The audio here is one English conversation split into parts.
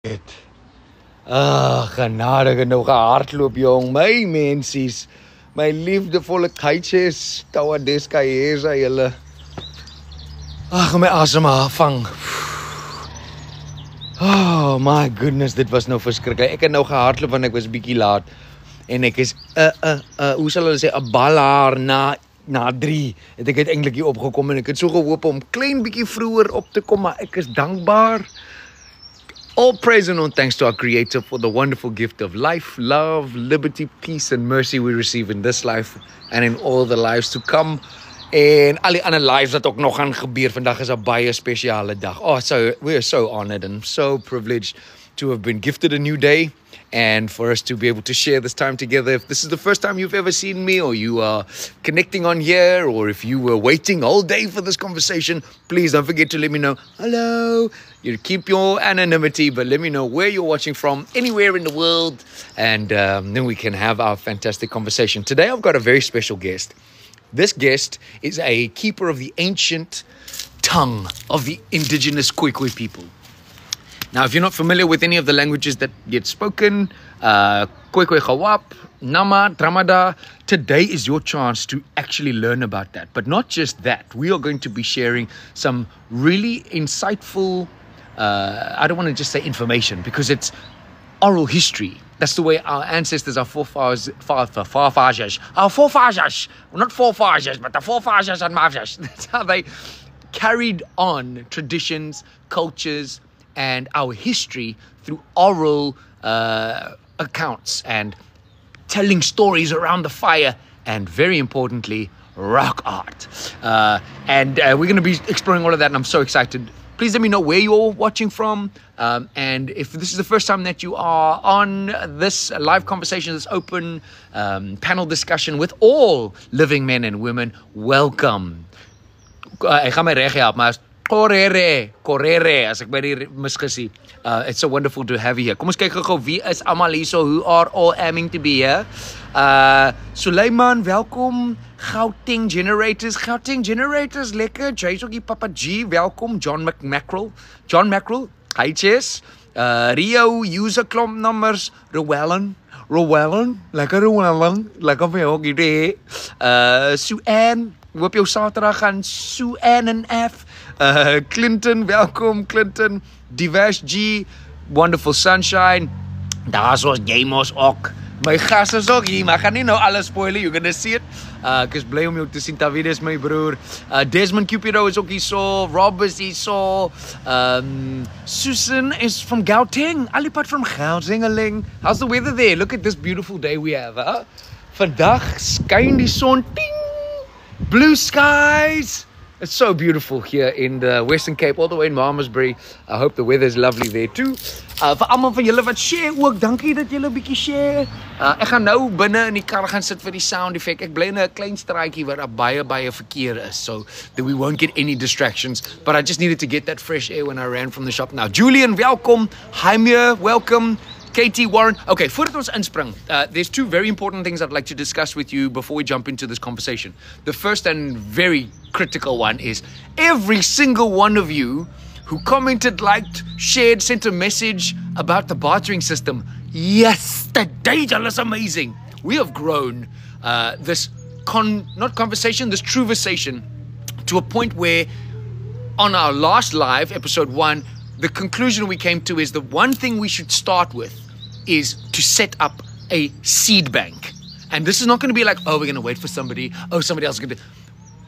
Dit. Ag, genadige nog gehardloop jong, my mensies. My liefdevolle kytjies, tawadeska hiersa julle. Ag, my asem afvang. Oh my goodness, dit was nou verskriklik. Ek het nou gehardloop want ek was bietjie laat en ek is uh, uh, uh, hoe sal hulle sê 'n ballaar na na 3 het ek uiteindelik hier opgekom en ek het so gehoop om klein bietjie vroeër op te kom, maar ek is dankbaar. All praise and all thanks to our Creator for the wonderful gift of life, love, liberty, peace, and mercy we receive in this life and in all the lives to come. En al die ander lives wat ook nog gaan. Vandag is 'n baie spesiale dag. Oh, so we are so honored and so privileged to have been gifted a new day and for us to be able to share this time together. If this is the first time you've ever seen me, or you are connecting on here, or if you were waiting all day for this conversation, please don't forget to let me know. Hello. You keep your anonymity, but let me know where you're watching from, anywhere in the world, and um, then we can have our fantastic conversation. Today, I've got a very special guest. This guest is a keeper of the ancient tongue of the indigenous Khoikhoi people. Now, if you're not familiar with any of the languages that get spoken, uh, Khoekhoegowab, Nama, Dramada, today is your chance to actually learn about that. But not just that, we are going to be sharing some really insightful, uh, I don't want to just say information because it's oral history. That's the way our ancestors, our forefathers, forefathers, our forefathers, not forefathers, but the forefathers and mothers. That's how they carried on traditions, cultures, and our history through oral uh, accounts and telling stories around the fire, and very importantly, rock art. Uh, and uh, we're going to be exploring all of that, and I'm so excited. Please let me know where you're watching from. Um, and if this is the first time that you are on this live conversation, this open um, panel discussion with all living men and women, welcome. Korere, Korere as ek by die misgesie. Uh it's so wonderful to have you here. Kom ons kyk gou-gou wie is almal hierso who are all aiming to be here. Uh Suleiman, welkom. Gauteng Generators, Gauteng Generators, lekker. Jaysogie Papa G, welkom. John McMackerel, John Mackerel. Hi Chess. Uh Rio user klomp numbers, Rowellen. Rowellen, lekker Rowellen, lekker vir jou gee. Uh Suan, hoop jou Saterdag gaan Suan en F. Uh, Clinton, welkom Clinton. Diverse G, Wonderful Sunshine. Daar's ons Gamos ook. My gas is ook hier, maar gaan nie nou alles spoil nie. You're going to see it. Uh ek is bly om jou te sien. David is my broer. Uh Desmond Cupido is ook hier so. Rob is hier so. Um Susan is from Gauteng. Alipad from Gauteng. How's the weather there? Look at this beautiful day we have, huh? Vandag skyn die son. Ting! Blue skies. It's so beautiful here in the Western Cape, all the way in Malmesbury. I hope the weather is lovely there too. Uh vir almal van julle wat share ook, dankie dat julle 'n bietjie share. Uh ek gaan nou binne in die kar gaan sit vir die sound effect. Ek bly in 'n klein straatjie waar daar baie baie verkeer is, so that we won't get any distractions. But I just needed to get that fresh air when I ran from the shop. Now, Julian, welcome. Jaime, welcome. Katie Warren. Okay, voordat ons inspring, uh, there's two very important things I'd like to discuss with you before we jump into this conversation. The first and very critical one is every single one of you who commented, liked, shared, sent a message about the bartering system. Yes, the data is amazing. We have grown uh, this con not conversation, this truversation to a point where on our last live, episode one, the conclusion we came to is the one thing we should start with is to set up a seed bank. And this is not going to be like, oh, we're going to wait for somebody, oh, somebody else is going to.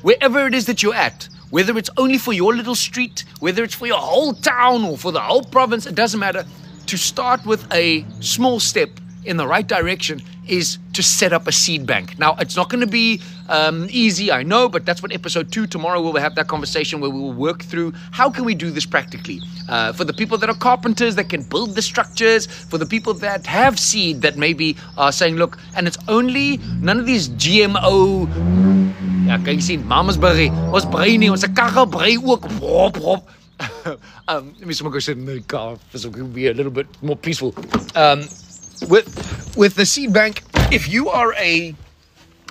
Wherever it is that you're at, whether it's only for your little street, whether it's for your whole town or for the whole province, it doesn't matter. To start with a small step in the right direction is to set up a seed bank. Now, it's not going to be um, easy, I know, but that's what episode two tomorrow we'll have that conversation where we will work through how can we do this practically uh, for the people that are carpenters that can build the structures, for the people that have seed that maybe are saying, look, and it's only none of these GMO. Ja, kyk sien, mamas brei. Ons brei nie, ons karre brei ook. Wop, um, let me go sit in the car so we can be a little bit more peaceful. Um, with with the seed bank, if you are a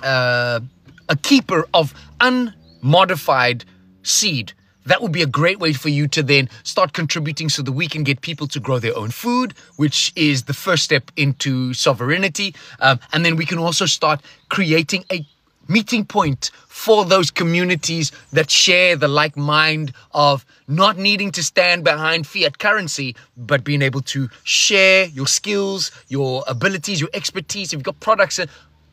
uh, a keeper of unmodified seed, that would be a great way for you to then start contributing so that we can get people to grow their own food, which is the first step into sovereignty. Um, and then we can also start creating a meeting point for those communities that share the like mind of not needing to stand behind fiat currency, but being able to share your skills, your abilities, your expertise. If you've got products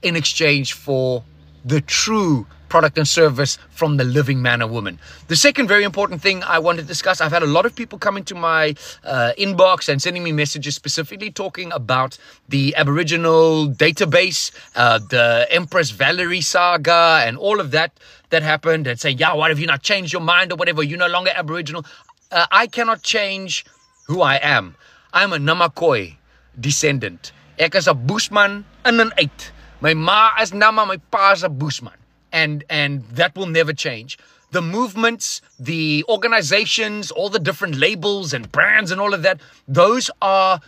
in exchange for the true product and service from the living man or woman. The second very important thing I want to discuss I've had a lot of people come into my uh, inbox and sending me messages specifically talking about the Aboriginal database, uh, the Empress Valerie saga, and all of that that happened, and say, Yeah, why have you not changed your mind or whatever? You're no longer Aboriginal. Uh, I cannot change who I am. I'm a Namakoi descendant. Ek 'n Bushman in en uit. My ma is Nama, my pa is 'n Bushman and and that will never change. The movements the organizations all the different labels and brands and all of that those are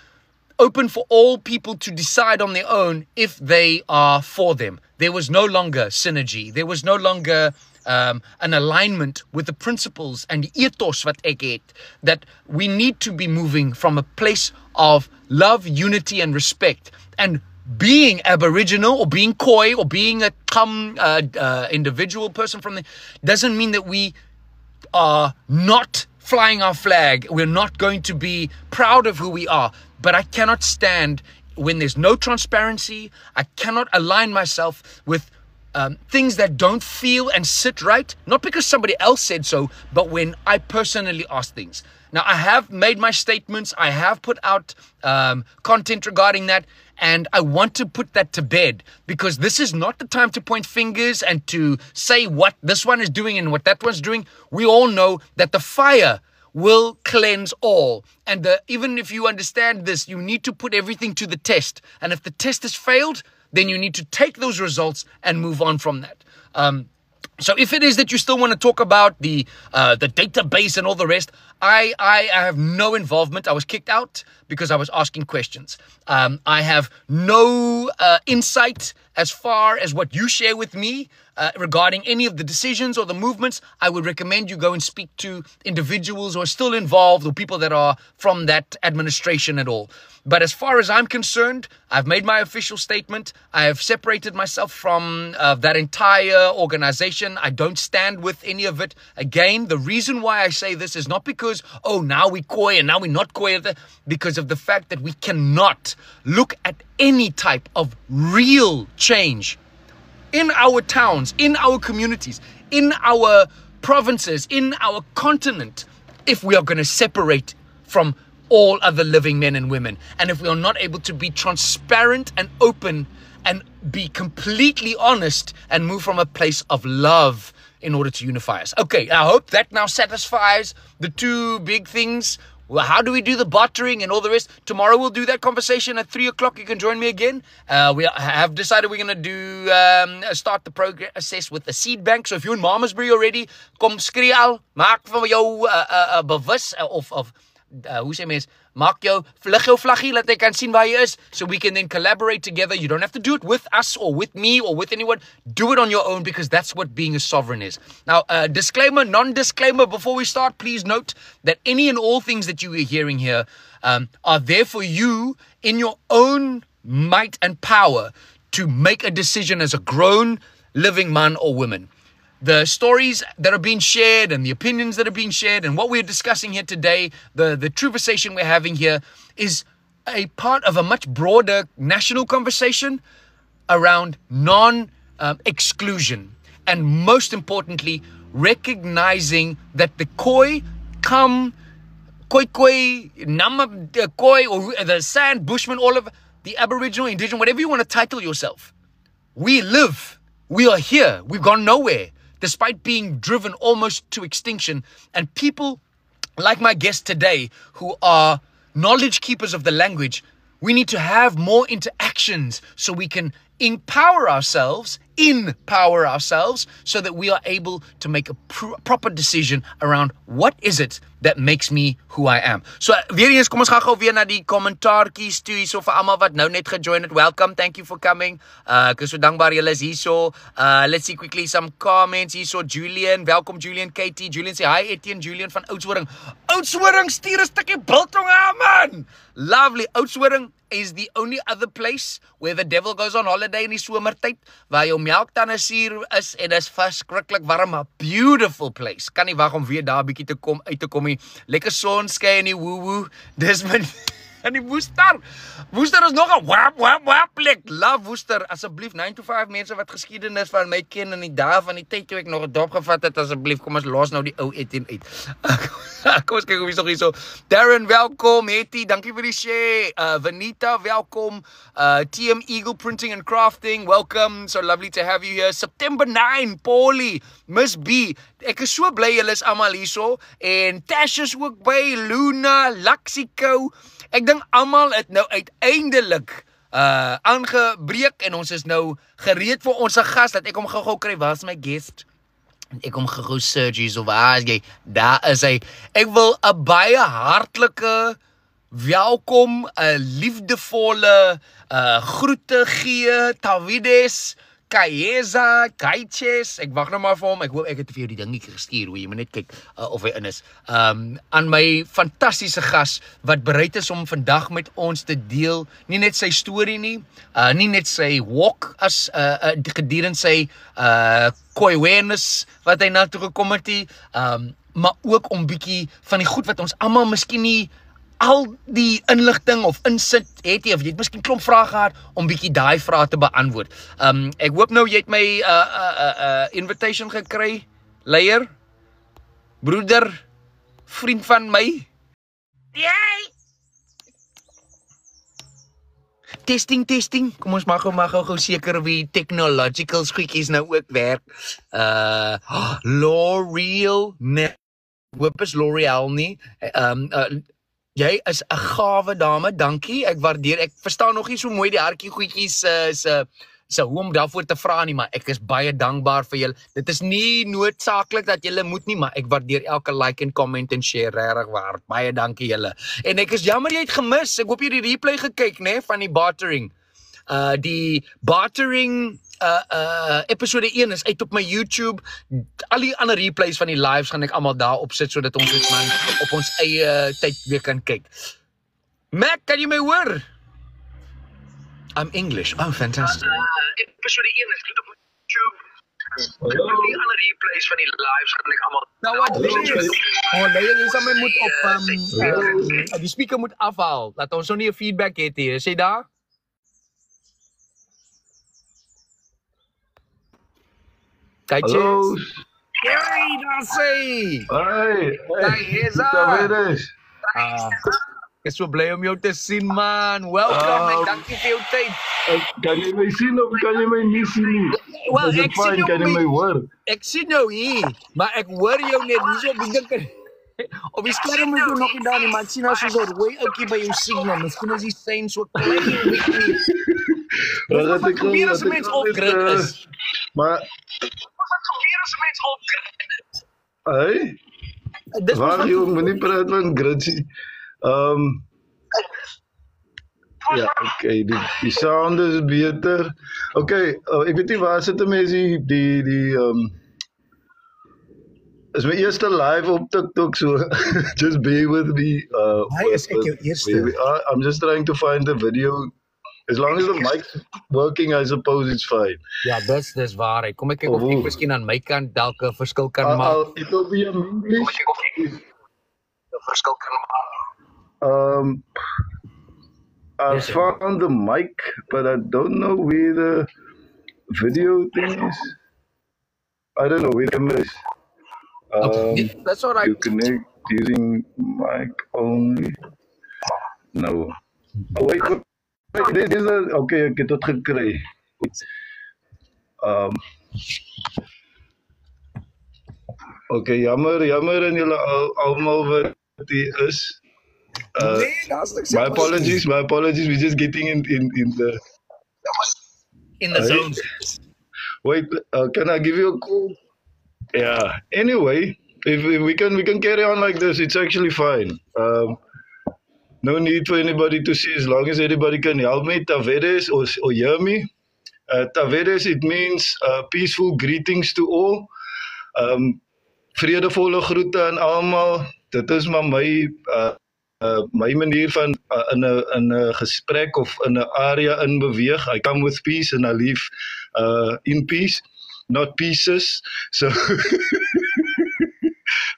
open for all people to decide on their own if they are for them. There was no longer synergy. There was no longer um, an alignment with the principles and ethos wat ek that we need to be moving from a place of love unity and respect. And being Aboriginal or being Khoi or being a come uh, uh, individual person from the doesn't mean that we are not flying our flag. We're not going to be proud of who we are. But I cannot stand when there's no transparency. I cannot align myself with um, things that don't feel and sit right, not because somebody else said so, but when I personally ask things. Now, I have made my statements, I have put out um, content regarding that, and I want to put that to bed because this is not the time to point fingers and to say what this one is doing and what that one's doing. We all know that the fire will cleanse all. And the, even if you understand this, you need to put everything to the test. And if the test has failed, then you need to take those results and move on from that. Um, so if it is that you still want to talk about the uh, the database and all the rest, I, I have no involvement. I was kicked out because I was asking questions. Um, I have no uh, insight as far as what you share with me uh, regarding any of the decisions or the movements. I would recommend you go and speak to individuals who are still involved or people that are from that administration at all. But as far as I'm concerned, I've made my official statement. I have separated myself from uh, that entire organization. I don't stand with any of it. Again, the reason why I say this is not because, oh, now we Khoi and now we're not Khoi, because of the fact that we cannot look at any type of real change in our towns, in our communities, in our provinces, in our continent, if we are going to separate from all other living men and women. And if we are not able to be transparent and open and be completely honest and move from a place of love in order to unify us. Okay, I hope that now satisfies the two big things. Well, how do we do the bartering and all the rest? Tomorrow we'll do that conversation at three o'clock. You can join me again. Uh, we have decided we're going to do um, start the process with the seed bank. So if you're in Malmesbury already, kom skree al, maak van jou uh, uh, uh, bewus uh, of of uh, hoe sê mens maak jou vlug jou vlaggie laat ek kan sien waar is. So we can then collaborate together. You don't have to do it with us or with me or with anyone. Do it on your own because that's what being a sovereign is. Now uh, disclaimer non disclaimer before we start please note that any and all things that you are hearing here um, are there for you in your own might and power to make a decision as a grown living man or woman the stories that are being shared and the opinions that are being shared and what we're discussing here today, the, the conversation we're having here is a part of a much broader national conversation around non um, exclusion. And most importantly, recognizing that the koi come, Khoi Khoi, Nama uh, Khoi, or the Sand, Bushman, all of the Aboriginal, Indigenous, whatever you want to title yourself. We live. We are here. We've gone nowhere despite being driven almost to extinction. And people like my guest today, who are knowledge keepers of the language, we need to have more interactions so we can empower ourselves, empower ourselves, so that we are able to make a pr- proper decision around what is it that makes me who I am. So weer eens, kom ons gaan gou weer na die kommentaartjies toe hierso vir almal wat nou net gejoin het. Welcome. Thank you for coming. Uh ek is so dankbaar julle is hierso. Uh let's see quickly some comments hierso. Julian, welkom Julian Katie. Julian sê hi Etienne Julian van Oudtshoorn. Oudtshoorn stuur 'n stukkie biltong aan man. Lovely. Oudtshoorn is the only other place where the devil goes on holiday in die somertyd waar jou melktande suur is en is verskriklik warm, a beautiful place. Kan nie wag om weer daar bietjie te kom uit te kom nie. Lekker sonskyn en die woo. Dis my en die Woester. Woester is nog 'n wap wap wap plek. Love Woester. Asseblief 9 to 5 mense wat geskiedenis van my ken in die dae van die tyd toe ek nog 'n dop gevat het asseblief kom ons los nou die ou Etienne uit. kom ons kyk hoe is nog hierso. Darren, welkom. Hetty, dankie vir die share. Uh Vanita, welkom. Uh TM Eagle Printing and Crafting, welcome. So lovely to have you here. September 9, Paulie, Miss B. Ek is so bly julle is almal hierso en Tash is ook by Luna, Laxico. Ek dink almal het nou uiteindelik uh aangebreek en ons is nou gereed vir ons gas dat ek hom gou-gou kry. Waar's my guest? Ek kom gou-gou Sergi so waar jy. Daar is hy. Ek wil 'n baie hartlike welkom, 'n liefdevolle uh groete gee Tawides. Kayeza, Kaiches, ek wag nou maar vir hom. Ek hoop ek het vir jou die dingetjie gestuur hoe jy moet net kyk uh, of hy in is. Um aan my fantastiese gas wat bereid is om vandag met ons te deel, nie net sy storie nie, uh nie net sy walk as 'n uh, uh, gedurende sy uh koi awareness wat hy na toe gekom het, um maar ook om bietjie van die goed wat ons almal miskien nie al die inligting of insit het jy of jy het miskien klomp vrae gehad om bietjie daai vrae te beantwoord. Um ek hoop nou jy het my uh uh uh, uh invitation gekry, leier. Broeder, vriend van my. Jy. Testing testing. Kom ons mag gou mag gou seker die technological goedjies nou ook werk. Uh L'Oreal, nee. Hoop is L'Oreal nie. Um uh, Jy is 'n gawe dame, dankie. Ek waardeer. Ek verstaan nog nie so mooi die hartjie goedjies se uh, se se hoe om daarvoor te vra nie, maar ek is baie dankbaar vir julle. Dit is nie noodsaaklik dat julle moet nie, maar ek waardeer elke like en comment en share regtig waar. Baie dankie julle. En ek is jammer jy het gemis. Ek hoop jy het die replay gekyk, nê, nee, van die bartering. Uh die bartering uh uh episode 1 is uit op my YouTube. Al die ander replays van die lives gaan ek almal daar op sit sodat ons dit man op ons eie tyd weer kan kyk. Mac, kan jy my hoor? I'm English. Oh, fantastic. Uh, episode 1 is op my YouTube. Hallo. Die ander replays van die lives gaan ek almal Nou wat doen jy? Oh, nee, jy sê my moet op um, uh, die speaker moet afhaal. Laat ons nou nie 'n feedback hê hier. Hallo. Hey, daar sê. Hey. Hey, is Davides. Ah. Ek is so bly om jou te sien man. Welcome Ah. en dankie vir jou tyd. Ek kan jy my sien of kan jy my nie sien nie? Wel, Is ek sien fyn? jou kan jy nie. my hoor? Ek sien jou hier, maar ek hoor jou net hier so kan Op die skerm is jy nog nie daar nie, maar sien as jy so rooi ouetjie by jou signal. Miskien is die sein so klein bietjie. Wat het ek 'n wat mens ek eh, Maar Wat gebeur as 'n mens opgrid is? hey, Dis waar jy moenie praat van gritsy. Ehm um, Ja, okay, die die sound is beter. Okay, uh, ek weet nie waar sit 'n mens die die die ehm um, is my eerste live op TikTok so just bear with me. Uh Hy is ek jou eerste. Baby, I, I'm just trying to find the video. As long as the mic's working, I suppose it's fine. Ja, dis dis waarheid. Kom ek kyk of ek Oh. miskien aan my kant dalk 'n verskil kan I'll, maak. I'll, it'll be in English. kyk of ek 'n verskil kan maak. Um, I Yes, sir. found the mic, but I don't know where the video thing is. I don't know where the camera is. Um, Okay, that's all right. you connect using mic only. No. Oh, wait, wait. Wait this is a, okay, ek het dit. Um, okay, jammer, jammer en julle al- almal wat hier is. Uh, nee, daar's niks. my apologies, my apologies. We're just getting in in in the. in the Hey. zones. Wait, uh, can I give you a call? Yeah. Anyway, if, if we can we can carry on like this, it's actually fine. Um, no need for anybody to see as long as anybody can help me. Tavedes or, or hear me. Uh, Tavedes, it means uh, peaceful greetings to all. Um, vredevolle groete aan almal. Dit is maar my uh, uh my manier van uh, in 'n in 'n gesprek of in 'n area in beweeg. I come with peace and I leave uh in peace, not pieces. So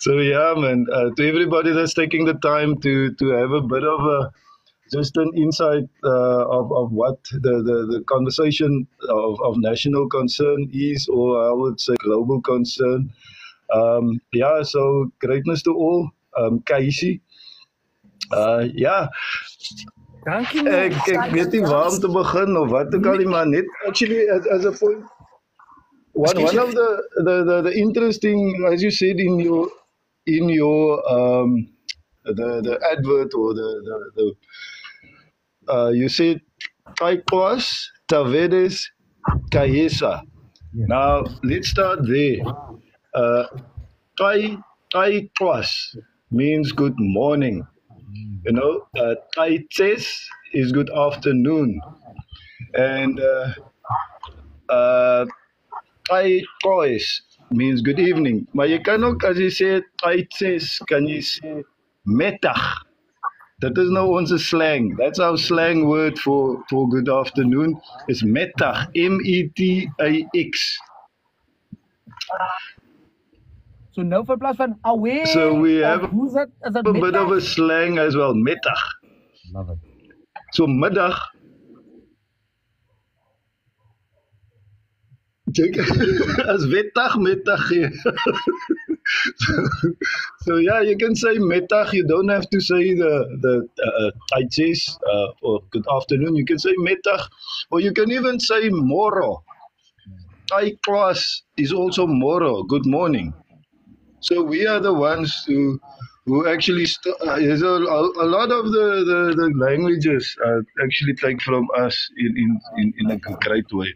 So yeah, man. Uh, to everybody that's taking the time to to have a bit of a just an insight uh, of, of what the, the, the conversation of, of national concern is, or I would say global concern. Um, yeah, so greatness to all. Um, Kaishi. Uh, ja, Dankie ek ek weet nie waar om te begin of wat ook al nie, maar net actually as, as a point one one of the, the the the interesting as you said in your in your um the the advert or the the, the uh you said Taikwas Tavedes Kaisa. Now let's start there. Uh Tai Taikwas means good morning. You know, uh, Taites is good afternoon. And uh, uh, means good evening. Maar jy kan ook as jy sê Taites, kan jy sê metag. Dit is nou ons slang. That's our slang word for for good afternoon is metag. M E T A X. So nou vir plaas van away. So we have Hoe's dit? Is dit A bit of a slang as well, metag. Love it. So middag. Wetdag middag gee. so, yeah, you can say middag. You don't have to say the the uh, taites uh, or good afternoon. You can say middag, or you can even say moro. Thai class is also moro. Good morning. So we are the ones who who actually st- uh, a, a lot of the, the, the languages uh, actually take from us in, in, in, in a great way.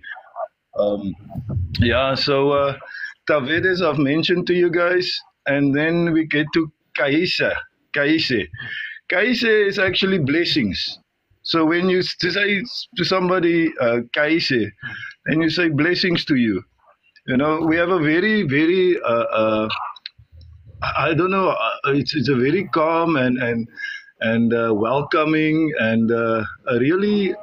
Um, yeah, so uh, I've mentioned to you guys, and then we get to Kaisa. Kaise. Kaise is actually blessings. So when you say to somebody uh, Kaise, then you say blessings to you. You know, we have a very, very uh, uh, I don't know. uh, It's it's a very calm and and and uh, welcoming and uh, a really.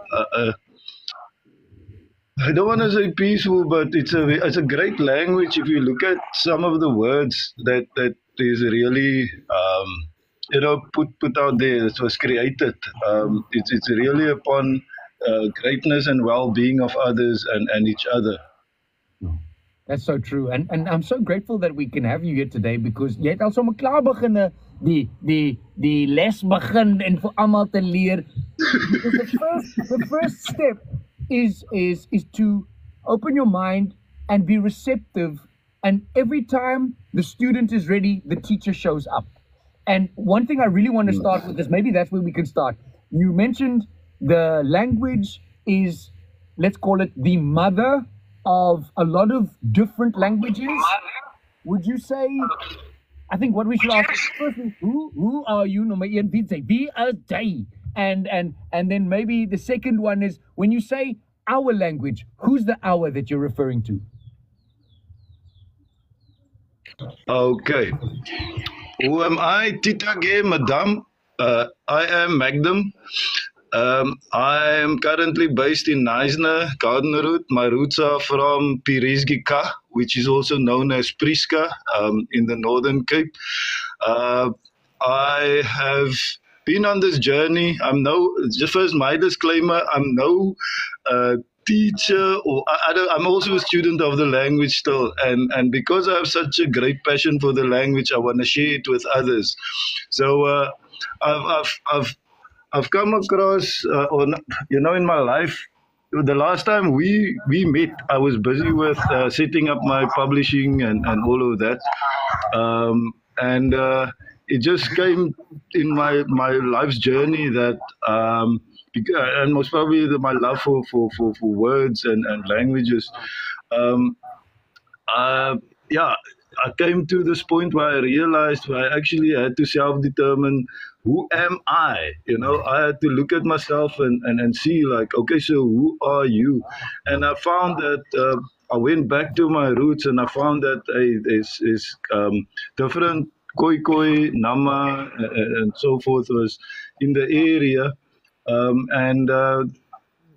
I don't want to say peaceful, but it's a it's a great language. If you look at some of the words that that is really um, you know put put out there, it was created. Um, it's it's really upon uh, greatness and well-being of others and and each other. That's so true. And and I'm so grateful that we can have you here today because jy het al sommer klaar beginne die die die les begin en vir almal te leer. The first the first step is is is to open your mind and be receptive and every time the student is ready the teacher shows up. And one thing I really want to mm. start with is maybe that's where we can start. You mentioned the language is, let's call it the mother of a lot of different languages. Would you say? I think what we should ask is first, who who are you? Number one, wie say wie is jy? And and and then maybe the second one is when you say our language, who's the our that you're referring to? Okay. Who am I? Tita Gay, Madame. Uh, I am Magnum. Um, I am currently based in Knysna, Gardenroute. My roots are from Pirisgika, which is also known as Prieska um, in the Northern Cape. Uh, I have been on this journey. I'm no, just first my disclaimer, I'm no uh, teacher or I, I'm also a student of the language still. And, and because I have such a great passion for the language, I want to share it with others. So uh, I've, I've, I've, I've come across, uh, or you know, in my life, the last time we we met, I was busy with uh, setting up my publishing and, and all of that, um, and uh, it just came in my my life's journey that, um, and most probably the, my love for, for, for, for words and, and languages. Um, uh, yeah, I came to this point where I realized where I actually had to self-determine who am I? You know, I had to look at myself and, and, and see like, okay, so who are you? And I found that uh, I went back to my roots and I found that hey, there's, there's um, different koi koi, nama, and, and so forth was in the area. Um, and uh,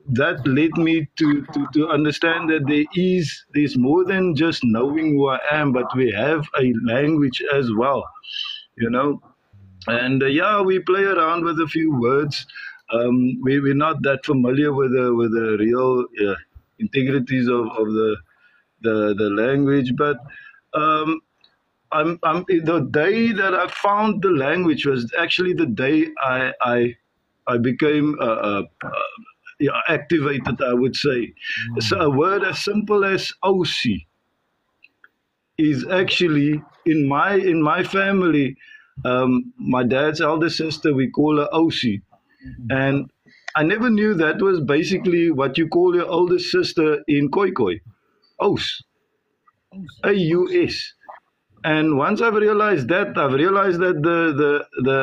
that led me to, to, to understand that there is there's more than just knowing who I am, but we have a language as well, you know. And uh, yeah, we play around with a few words. Um, we, we're not that familiar with the with the real uh, integrities of, of the, the the language, but um, I'm, I'm the day that I found the language was actually the day I I, I became uh, uh, uh, yeah, activated. I would say, so a word as simple as "osi" is actually in my in my family. Um, my dad's elder sister, we call her Osi, and I never knew that was basically what you call your older sister in Khoi Khoi, Os, A U S. And once I've realized that, I've realized that the the the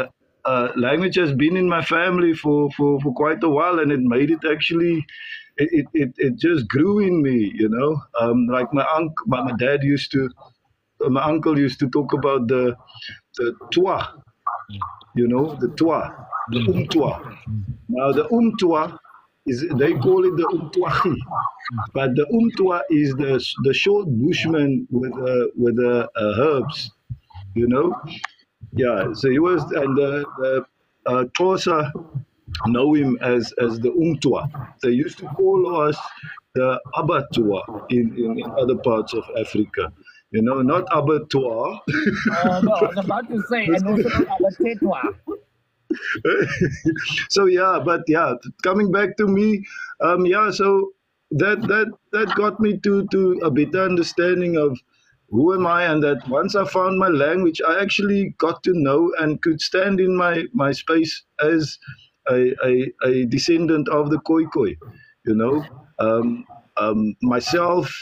uh, language has been in my family for, for, for quite a while, and it made it actually. It, it, it just grew in me, you know. Um, like my uncle, my, my dad used to, my uncle used to talk about the the twa, you know, the twa, the umtwa. Now the umtwa is they call it the umtwahi, but the umtwa is the the short bushman with uh, with uh, uh, herbs, you know. Yeah, so he was, and the, the uh, Xhosa know him as as the umtwa. They used to call us the abattoir in, in, in other parts of Africa. You know, not abattoir. Uh, no, I was about to say, and also Abatetwa. so yeah, but yeah, coming back to me, um, yeah, so that that that got me to to a better understanding of who am I, and that once I found my language, I actually got to know and could stand in my my space as a a, a descendant of the Khoi Khoi, you know, um, um, myself.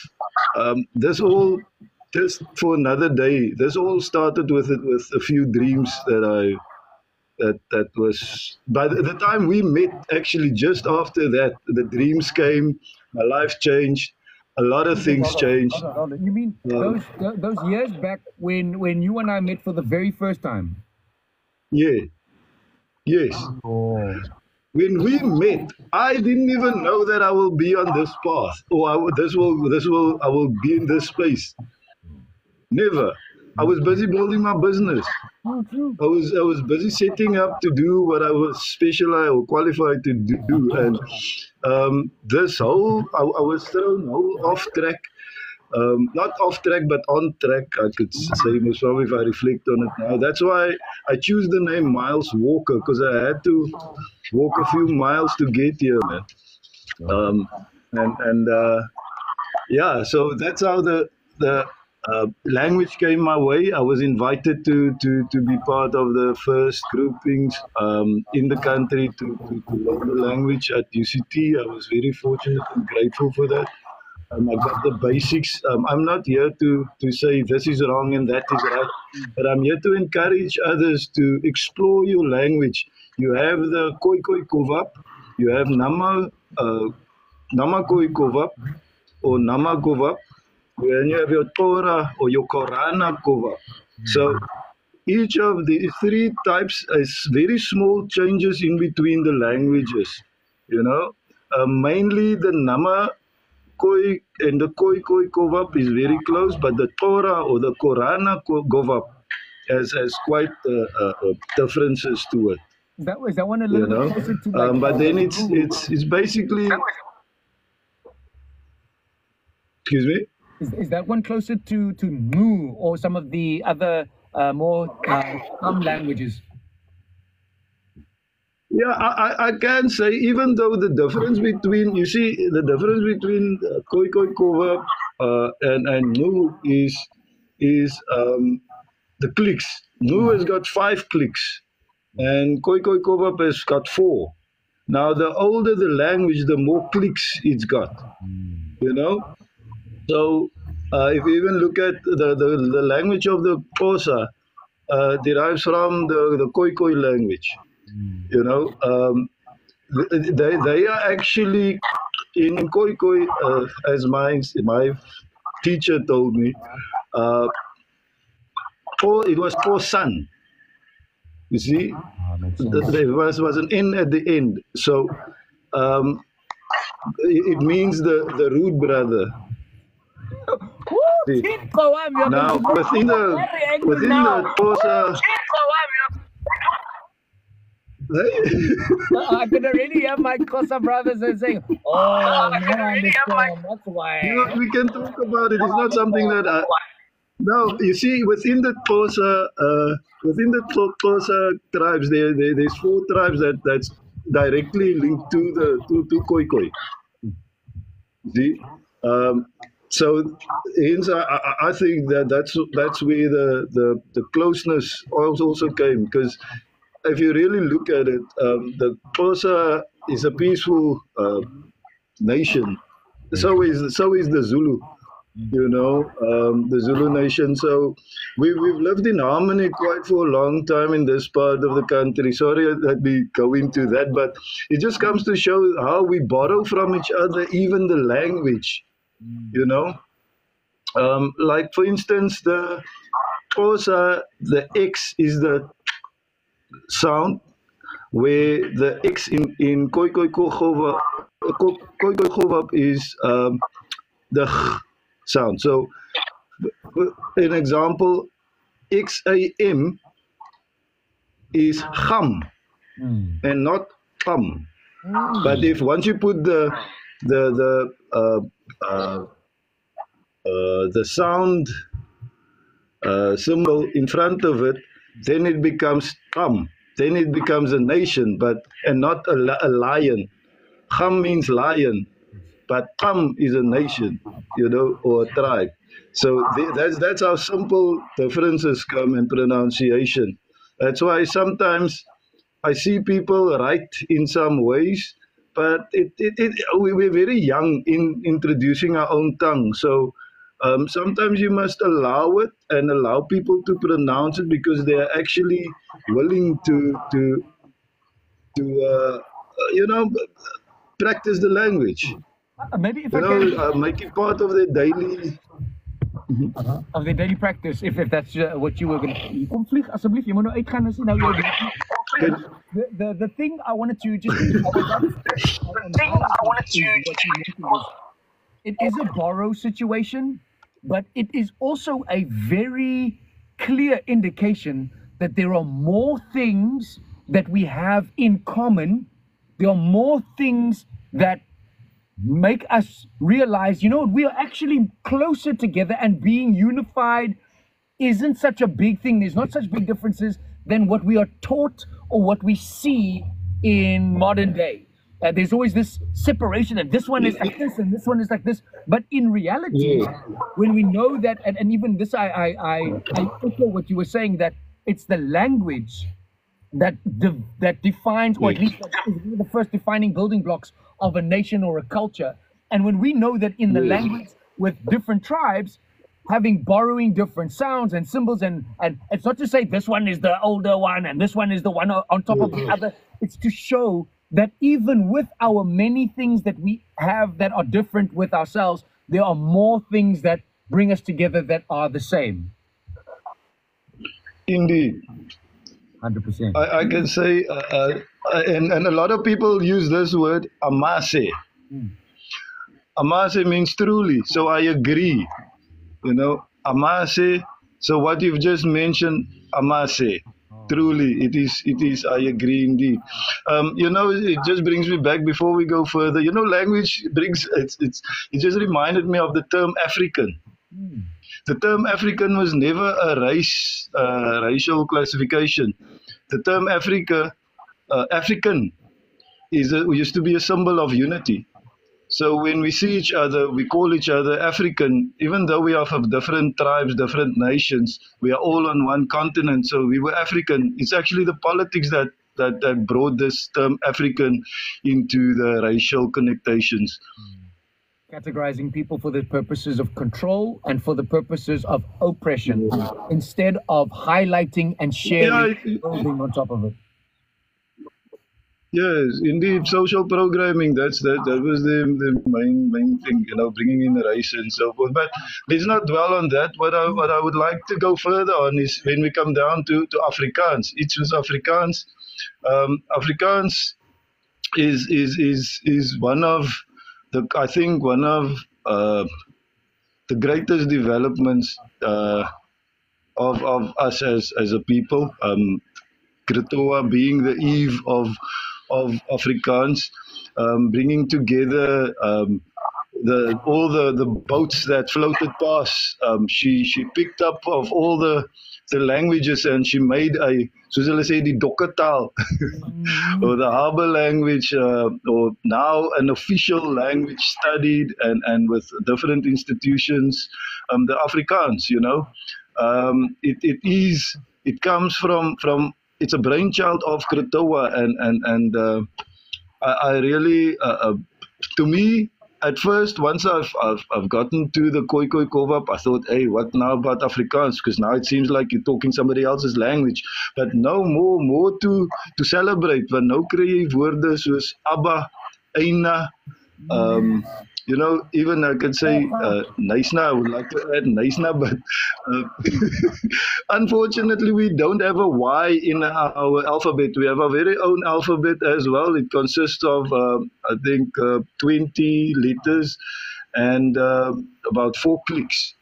Um, this all just for another day. This all started with it with a few dreams that I that that was by the, time we met actually just after that the dreams came my life changed a lot of things Hold on, changed hold on, hold on. You mean Yeah. those those years back when when you and I met for the very first time? yeah yes Oh. when we met i didn't even know that i will be on this path or I, this will this will i will be in this space never i was busy building my business true. I was I was busy setting up to do what I was specialized or qualified to do, and um, this whole I, I was thrown whole off track. Um, not off track, but on track. I could say most probably if I reflect on it now. That's why I choose the name Miles Walker because I had to walk a few miles to get here, man. Um, and and uh, yeah, so that's how the the uh, language came my way. I was invited to to to be part of the first groupings um, in the country to, to, to learn the language at UCT. I was very fortunate and grateful for that. Um, I got the basics. Um, I'm not here to, to say this is wrong and that is right, but I'm here to encourage others to explore your language. You have the Khoekhoegowab, you have Nama, uh, Nama Khoi Kovap, or Nama Kovap, when you have your Torah or your Korana Kovap. So each of the three types is very small changes in between the languages, you know. Uh, mainly the Nama Koi and the Koi Koi Kovap is very close, but the Torah or the Korana Ko- Kovap has, has quite uh, uh, uh, differences to it, Is that is that one a you know. closer to like Um, but then it's it's it's basically. Excuse me. Is, is that one closer to to Mu or some of the other uh, more uh, languages? Yeah, I, I, I can say even though the difference between you see the difference between uh, Koi Koi Kova uh, and and Nu is is um, the clicks. Nu has got five clicks, and Koi Koi Kova has got four. Now, the older the language, the more clicks it's got. You know, so Uh, if you even look at the, the, the language of the Xhosa, uh, derives from the, the Khoi Khoi language. You know, um, they, they are actually in Khoi, uh, as my, my teacher told me, uh, it was po son. You see, Ah, makes there was, was an N at the end. So um, it, it means the, the rude brother. Woo, See. Chico, I'm your Now, within the, very angry within now. the Xhosa, I can already hear my Xhosa brothers and saying, "Oh, now I understand. That's why." You know, we can talk about it. It's not something that I. No, you see, within the Xhosa, uh, within the Xho- tribes, there, there there's four tribes that that's directly linked to the to, to Khoi Khoi. See, um, so hence I, I, think that that's that's where the the, the closeness also also came because if you really look at it, um, the Xhosa is a peaceful uh, nation. So is so is the Zulu. You know, um, the Zulu nation. So we we've lived in harmony quite for a long time in this part of the country. Sorry that we go into that, but it just comes to show how we borrow from each other, even the language. You know, um, like for instance, the Xhosa, the X is the sound where the X in, in Khogova, Khoi Khoi Khogova is um, the H sound. So, an example, XAM is Kham Mm. and not Kham. But if once you put the the the uh, uh, uh, the sound uh, symbol in front of it, then it becomes Kham. Then it becomes a nation, but and not a, a lion. Kham means lion, but Kham is a nation, you know, or a tribe. So the, that's that's how simple differences come in pronunciation. That's why sometimes I see people write in some ways, but it, it, it we, we're very young in introducing our own tongue. So um, sometimes you must allow it and allow people to pronounce it because they are actually willing to to to uh, you know practice the language. Uh, Maybe if You I know, can, uh, make it part of their daily. of their daily practice, if, if that's uh, what you were going to. Kom vlieg asseblief, jy moet nou uitgaan as jy nou jou the, the the thing I wanted to just the thing I wanted to it is a borrow situation, but it is also a very clear indication that there are more things that we have in common. There are more things that make us realize, you know, we are actually closer together and being unified isn't such a big thing. There's not such big differences than what we are taught what we see in modern day. Uh, there's always this separation, and this one is like this, and this one is like this. But in reality, when we know that, and, and even this, I, I, I, I echo what you were saying that it's the language that de- that defines, or at least that is one of the first defining building blocks of a nation or a culture. And when we know that in the language with different tribes, having borrowing different sounds and symbols, and and it's not to say this one is the older one and this one is the one on top of the other. It's to show that even with our many things that we have that are different with ourselves, there are more things that bring us together that are the same. Indeed. Hundred percent. I, I can say, uh, uh, and, and a lot of people use this word, amase. Amase means truly, so I agree. You know, amase. So what you've just mentioned, amase. Truly, it is. It is. I agree indeed. Um, you know, it just brings me back. Before we go further, you know, language brings. It's. It's. It just reminded me of the term African. The term African was never a race, uh, racial classification. The term Africa, uh, African, is a, used to be a symbol of unity. So when we see each other, we call each other African, even though we are of different tribes, different nations. We are all on one continent, so we were African. It's actually the politics that that, that brought this term African into the racial connotations. categorizing people for the purposes of control and for the purposes of oppression instead of highlighting and sharing Yeah, building on top of it. Yes, indeed, social programming. That's that. That was the, the main main thing, you know, bringing in the race and so forth. But let's not dwell on that. What I what I would like to go further on is when we come down to to Afrikaans. It's was Afrikaans. Um, Afrikaans is is is is one of the I think one of uh, the greatest developments uh, of of us as as a people. Um, being the eve of of Afrikaans, um, bringing together um, the all the, the boats that floated past. Um, she she picked up of all the the languages and she made a soos hulle sê die dokketaal or the harbor language uh, or now an official language studied and and with different institutions um, the Afrikaans you know. Um, it, it is it comes from from it's a brainchild of Krotoa and and and uh, I, I really uh, uh, to me at first once I've, I've I've gotten to the Khoekhoegowab, I thought hey what now about Afrikaans? Because now it seems like you're talking somebody else's language. But no more more to to celebrate want nou kry jy woorde soos abba eina um you know even I could say uh, Knysna I would like to add Knysna but uh, unfortunately we don't have a Y in our alphabet. We have our very own alphabet as well. It consists of uh, I think uh, 20 letters and uh, about four clicks.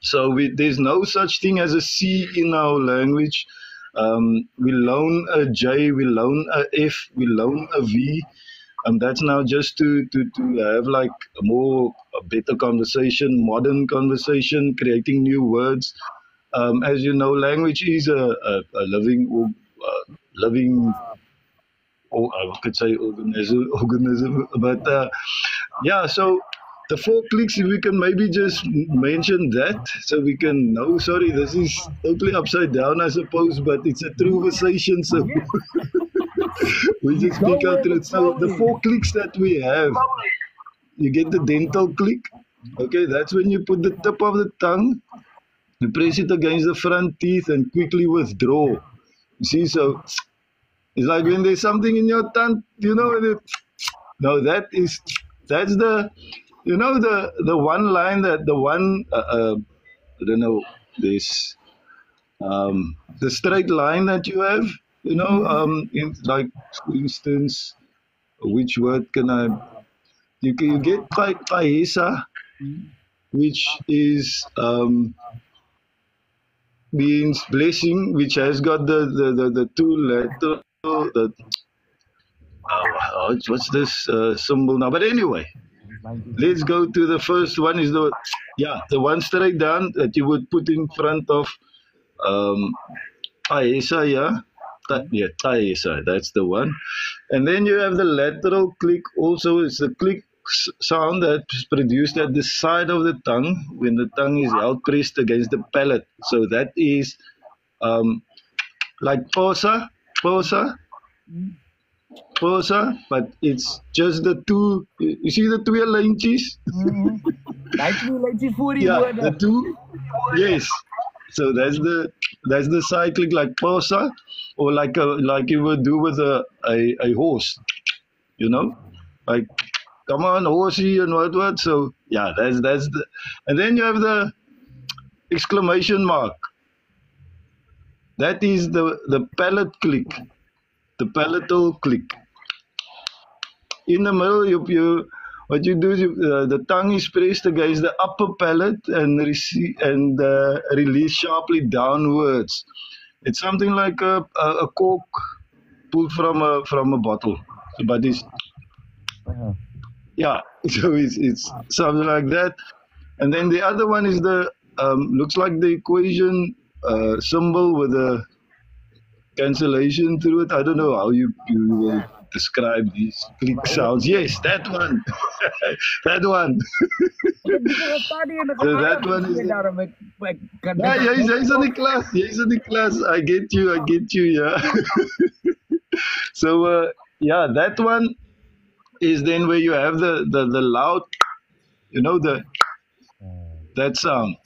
So we, there's no such thing as a C in our language. Um, we loan a J we loan a F we loan a V and that's now just to to to have like a more a better conversation modern conversation creating new words. Um, as you know language is a, a, a living uh, living or I could say organism organism but uh, yeah so the four clicks if we can maybe just mention that so we can know sorry this is totally upside down I suppose but it's a true conversation so we just speak out through. So the four clicks that we have, you get the dental click. Okay, that's when you put the tip of the tongue, you press it against the front teeth and quickly withdraw. You see, so it's like when there's something in your tongue, you know, it, no, that is that's the you know the the one line that the one uh, uh, I don't know this um, the straight line that you have you know um in like for instance which word can i you can you get paisa which is um means blessing which has got the the the, the two letter the uh, what's this uh, symbol now? But anyway let's go to the first one is the yeah the one straight down that you would put in front of um yeah Ta- mm-hmm. yeah, taisa, that's the one. And then you have the lateral click also it's the click sound that's produced at the side of the tongue when the tongue is held pressed against the palate. So that is um, like posa, posa, mm-hmm. posa, but it's just the two, you see the two mm-hmm. twee lyntjies Yeah, the two. Yes. So that's the that's the cyclic like posa, or like a like you would do with a a, a horse, you know, like come on horsey and what what. So yeah, that's that's the, and then you have the exclamation mark. That is the the palate click, the palatal click. In the middle, you you what you do is you, uh, the tongue is pressed against the upper palate and receive and uh, release sharply downwards. It's something like a, a, a cork pulled from a from a bottle, but it's Uh-huh. yeah. So it's it's something like that. And then the other one is the um, looks like the equation uh, symbol with a cancellation through it. I don't know how you you will describe these click sounds. Yes, that one, that one. Ek het gestaan hier en ek So that one is gegee the- daarom ek ek kan Yeah, yeah, he's, he's in the class. Yeah, he's in the class. I get you. I get you. Yeah. so uh, yeah, that one is then where you have the the, the loud You know the that sound.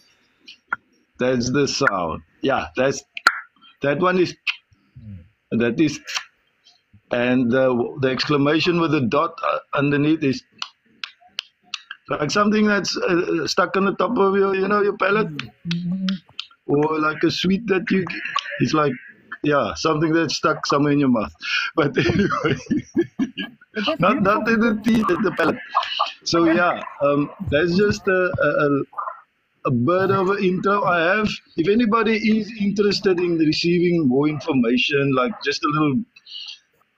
That's the sound. Yeah, that's that one is that is and the the exclamation with the dot uh, underneath is like something that's uh, stuck on the top of your you know your palate. Or like a sweet that you it's like yeah something that's stuck somewhere in your mouth. But anyway not not in the teeth in the palate. So yeah um that's just a, a, a a bit of an intro I have. If anybody is interested in receiving more information, like just a little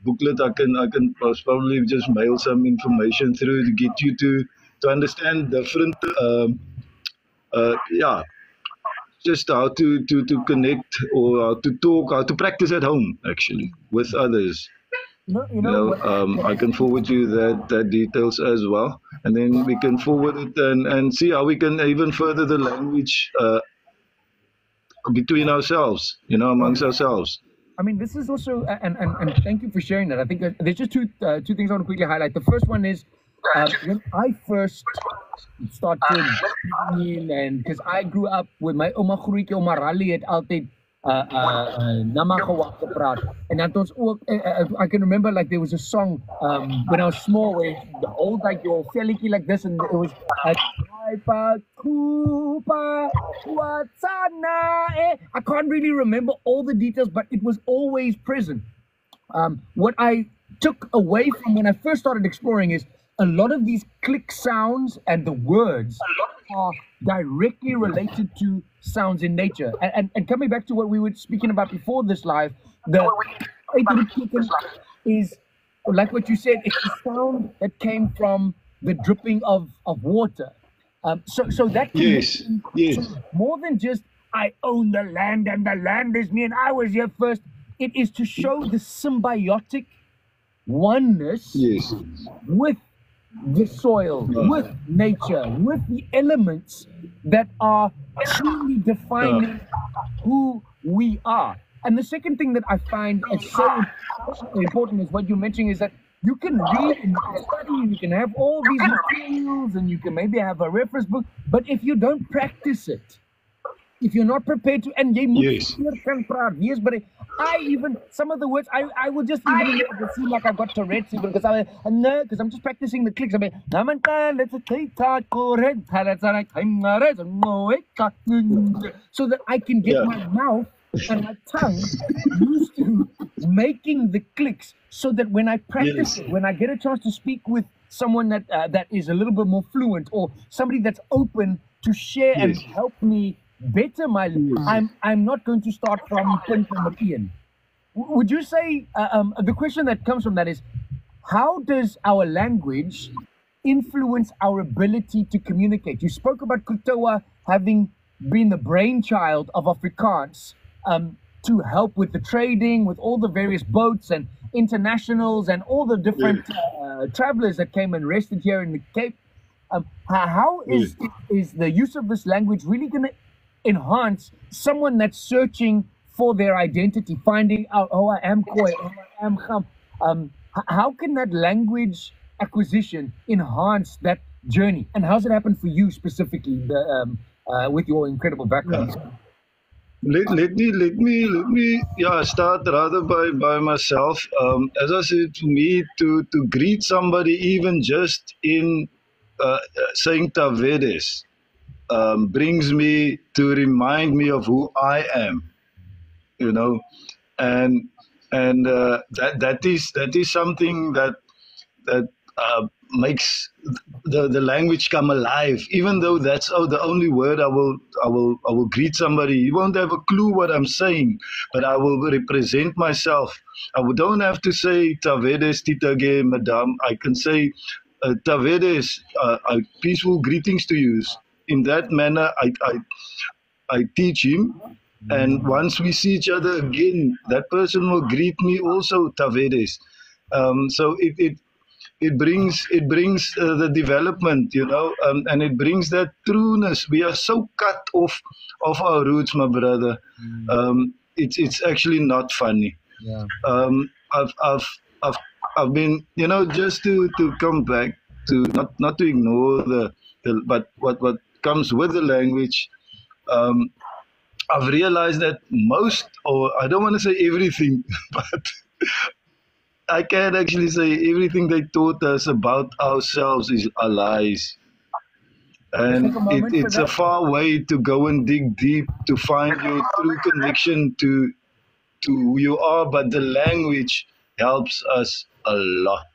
booklet, I can I can probably just mail some information through to get you to to understand different um, uh, yeah just how to, to to connect or how to talk how to practice at home actually with others You know, you know, um, I can forward you that, that details as well, and then we can forward it and, and see how we can even further the language uh, between ourselves, you know, amongst ourselves. I mean, this is also, and, and, and thank you for sharing that. I think that there's just two uh, two things I want to quickly highlight. The first one is um, when I first started and because I grew up with my oma Grootjie, oma Rally at altyd uh, uh, uh, gepraat. Ons ook, uh, uh, I can remember like there was a song um, when I was small where the old like your fellikie like this and it was uh, eh. I can't really remember all the details, but it was always present. Um, what I took away from when I first started exploring is a lot of these click sounds and the words are directly related to sounds in nature. And, and, and coming back to what we were speaking about before this live, the is like what you said, it's the sound that came from the dripping of, of water. Um, so, so that can Yes, yes. more than just I own the land and the land is me and I was here first. It is to show the symbiotic oneness Yes, with the soil, with nature, with the elements that are truly defining who we are. And the second thing that I find is so important is what you're mentioning is that you can read and you can study and you can have all these materials and you can maybe have a reference book, but if you don't practice it, if you're not prepared to, and jy moet Yes. weer kan praat, wees bereid. I even some of the words I I will just even it will seem like I've got Tourette's even because I no because I'm just practicing the clicks. I mean, "Namantan, let's take that correct, that's right, I'm not right, no, it got-" so that I can get Yeah. my mouth and my tongue used to making the clicks, so that when I practice Yes. it, when I get a chance to speak with someone that uh, that is a little bit more fluent or somebody that's open to share and help me better my I'm I'm not going to start from point number Ian. W- Would you say uh, um, the question that comes from that is how does our language influence our ability to communicate? You spoke about Krotoa having been the brainchild of Afrikaans um, to help with the trading, with all the various boats and internationals and all the different uh, travelers that came and rested here in the Cape. Um, how is is the use of this language really going to enhance someone that's searching for their identity, finding out, oh, I am Khoi, oh, I am Kham. Um, how can that language acquisition enhance that journey? And how's it happen for you specifically the, um, uh, with your incredible background? let, let me let me let me yeah start rather by by myself um as i said to me to to greet somebody even just in uh, uh, saying tavedes um brings me to remind me of who i am you know and and uh, that that is that is something that that uh, makes the the language come alive. Even though that's oh the only word I will I will I will greet somebody. You won't have a clue what I'm saying, but I will represent myself. I don't have to say Tavedes Titage Madam. I can say uh, Tavedes uh, uh, peaceful greetings to you. In that manner, I I, I teach him. And once we see each other again, that person will greet me also Tavedes. Um, so it, it it brings it brings uh, the development you know um, and it brings that trueness we are so cut off of our roots my brother um, it's it's actually not funny Yeah. um, I've, I've I've I've been you know just to to come back to not not to ignore the The, but what what comes with the language, um, I've realized that most, or I don't want to say everything, but I can actually say everything they taught us about ourselves is are lies. And Take a moment it, it's a far way to go and dig deep to find your true connection to to who you are, but the language helps us a lot.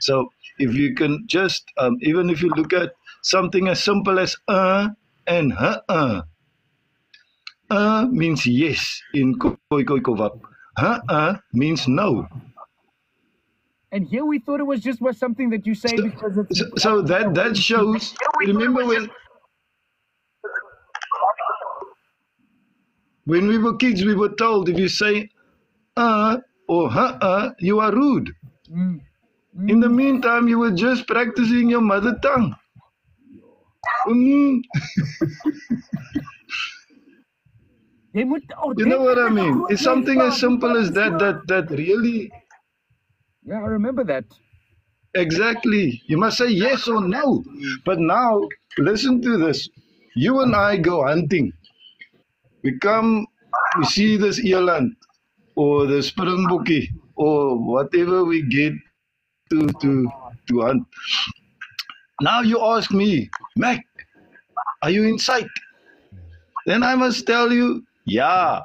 So if you can just, um, even if you look at something as simple as uh and huh uh, uh means yes in Khoekhoegowab. Huh uh means no. And here we thought it was just was something that you say So, because it's so, so that that shows. Remember when when we were kids, we were told if you say uh or huh uh, you are rude. Mm. In the meantime, you were just practicing your mother tongue. Mm, you know what I ordentlik met 'n mean? It's something as simple as that that that really Yeah, I remember that. exactly. You must say yes or no. But now, listen to this. You and I go hunting. We come, we see this eland or the springbokkie or whatever we get to to to hunt. Now you ask me, Mac, are you in sight? Then I must tell you, yeah,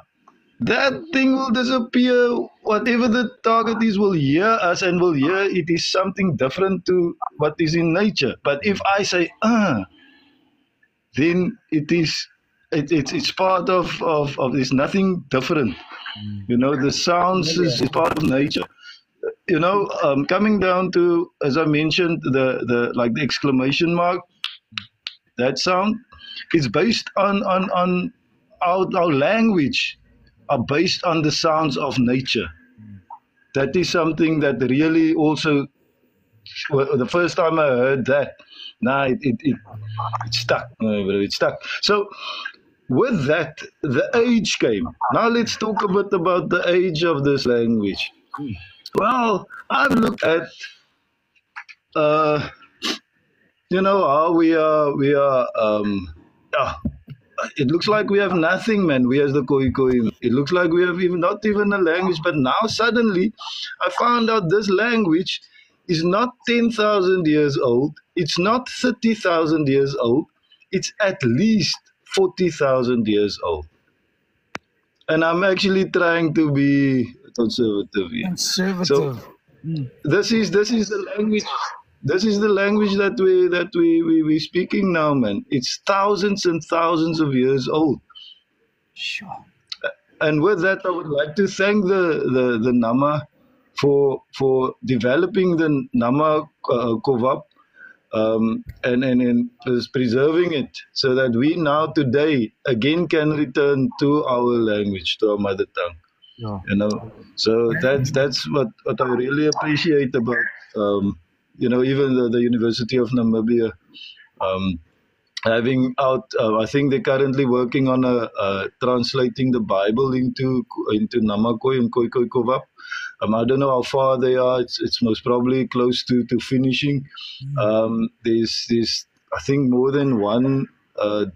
that thing will disappear. Whatever the target is will hear us and will hear it is something different to what is in nature. But if I say, ah, then it is it, it's it's part of, of, of there's nothing different. You know, the sounds is, is part of nature. You know, um, coming down to as I mentioned, the, the like the exclamation mark, that sound is based on on, on our, our language are based on the sounds of nature. That is something that really also well, the first time I heard that, nah, it it, it, it stuck. It stuck. So with that, the age came. Now let's talk a bit about the age of this language. Well, I've looked at, uh, you know, how we are. We are. Um, ah, it looks like we have nothing, man. We as the Khoi Khoi. It looks like we have even not even a language. But now suddenly, I found out this language is not ten thousand years old. It's not thirty thousand years old. It's at least forty thousand years old. And I'm actually trying to be conservative here. Conservative. This is this is the language. This is the language that we that we we we speaking now, man. It's thousands and thousands of years old. sure. And with that, I would like to thank the the, the Nama for for developing the Nama uh, Kovap um, and and and preserving it so that we now today again can return to our language, to our mother tongue. Yeah. You know, so that's that's what what I really appreciate about um, you know even the, the University of Namibia. Um, having out uh, i think they're currently working on a uh, translating the bible into into namakoi and Khoekhoegowab um, i don't know how far they are. It's, it's most probably close to to finishing. Um, there's there's i think more than one uh,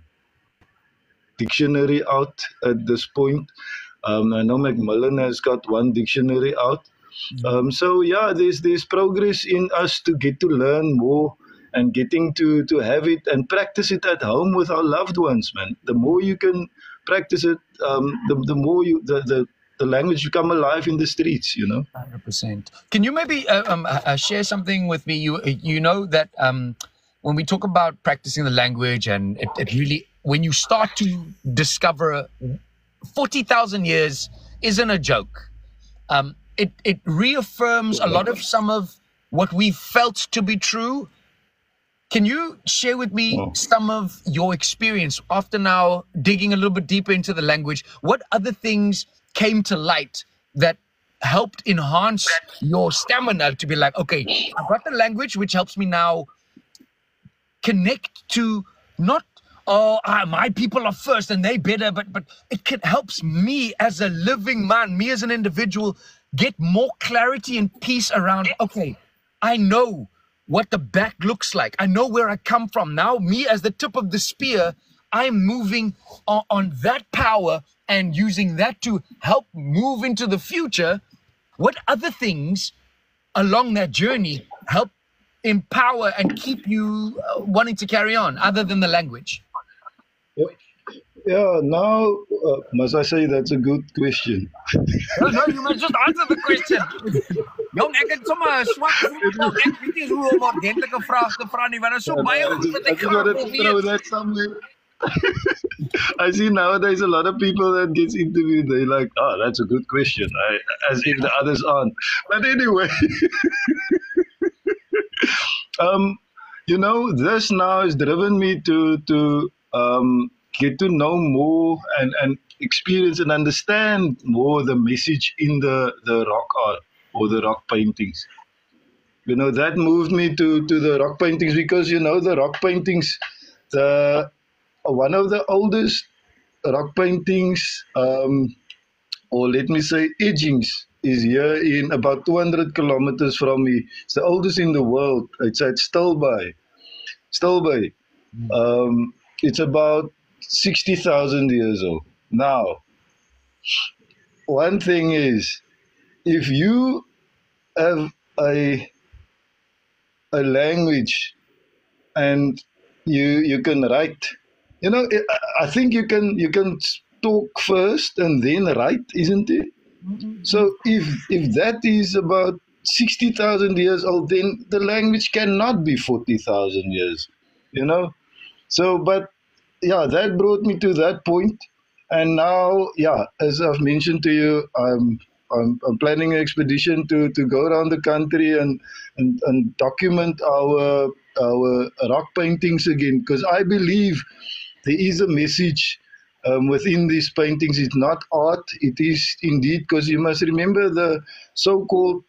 dictionary out at this point. Um, i know macmillan has got one dictionary out um, so yeah there's there's progress in us to get to learn more and getting to to have it and practice it at home with our loved ones man the more you can practice it um, the, the more you the, the the language become alive in the streets you know Hundred percent. Can you maybe uh, um, uh, uh, share something with me? You you know that um, when we talk about practicing the language and it, it really when you start to discover forty thousand years isn't a joke. Um, it it reaffirms a lot of some of what we felt to be true. Can you share with me Oh. some of your experience after now digging a little bit deeper into the language? What other things came to light that helped enhance your stamina to be like, okay, I've got the language which helps me now connect to not oh ah, my people are first and they better, but but it can helps me as a living man, me as an individual, get more clarity and peace around. Okay, I know what the back looks like. I know where I come from. Now, me as the tip of the spear, I'm moving on, on that power and using that to help move into the future. What other things along that journey help empower and keep you uh, wanting to carry on other than the language? Yeah, now uh, must I say that's a good question. No, no, you must just answer the question. Jong, ek het sommer 'n swak voel. Ek weet nie hoe om ordentlike vrae te vra nie, want daar is so baie I goed wat I ek graag wil weet. that somewhere. I see nowadays a lot of people that gets interviewed. They like, oh, that's a good question, I, as if the others aren't. But anyway, um, you know, this now has driven me to to um, get to know more and and experience and understand more the message in the the rock art or the rock paintings. You know, that moved me to to the rock paintings because you know the rock paintings the one of the oldest rock paintings, um, or let me say etchings, is here in about 200 kilometers from me. It's the oldest in the world. It's at Stilbaai. Stilbaai. Um, it's about 60,000 years old. Now, one thing is, if you have a a language and you you can write you know I- i think you can you can talk first and then write isn't it? Mm-hmm. So if if that is about 60000 years old then the language cannot be 40000 years you know? So but yeah that brought me to that point. and now yeah as i've mentioned to you i'm i'm, I'm planning an expedition to to go around the country and and, and document our our rock paintings again because i believe there is a message um, within these paintings. It's not art, it is indeed, because you must remember the so called,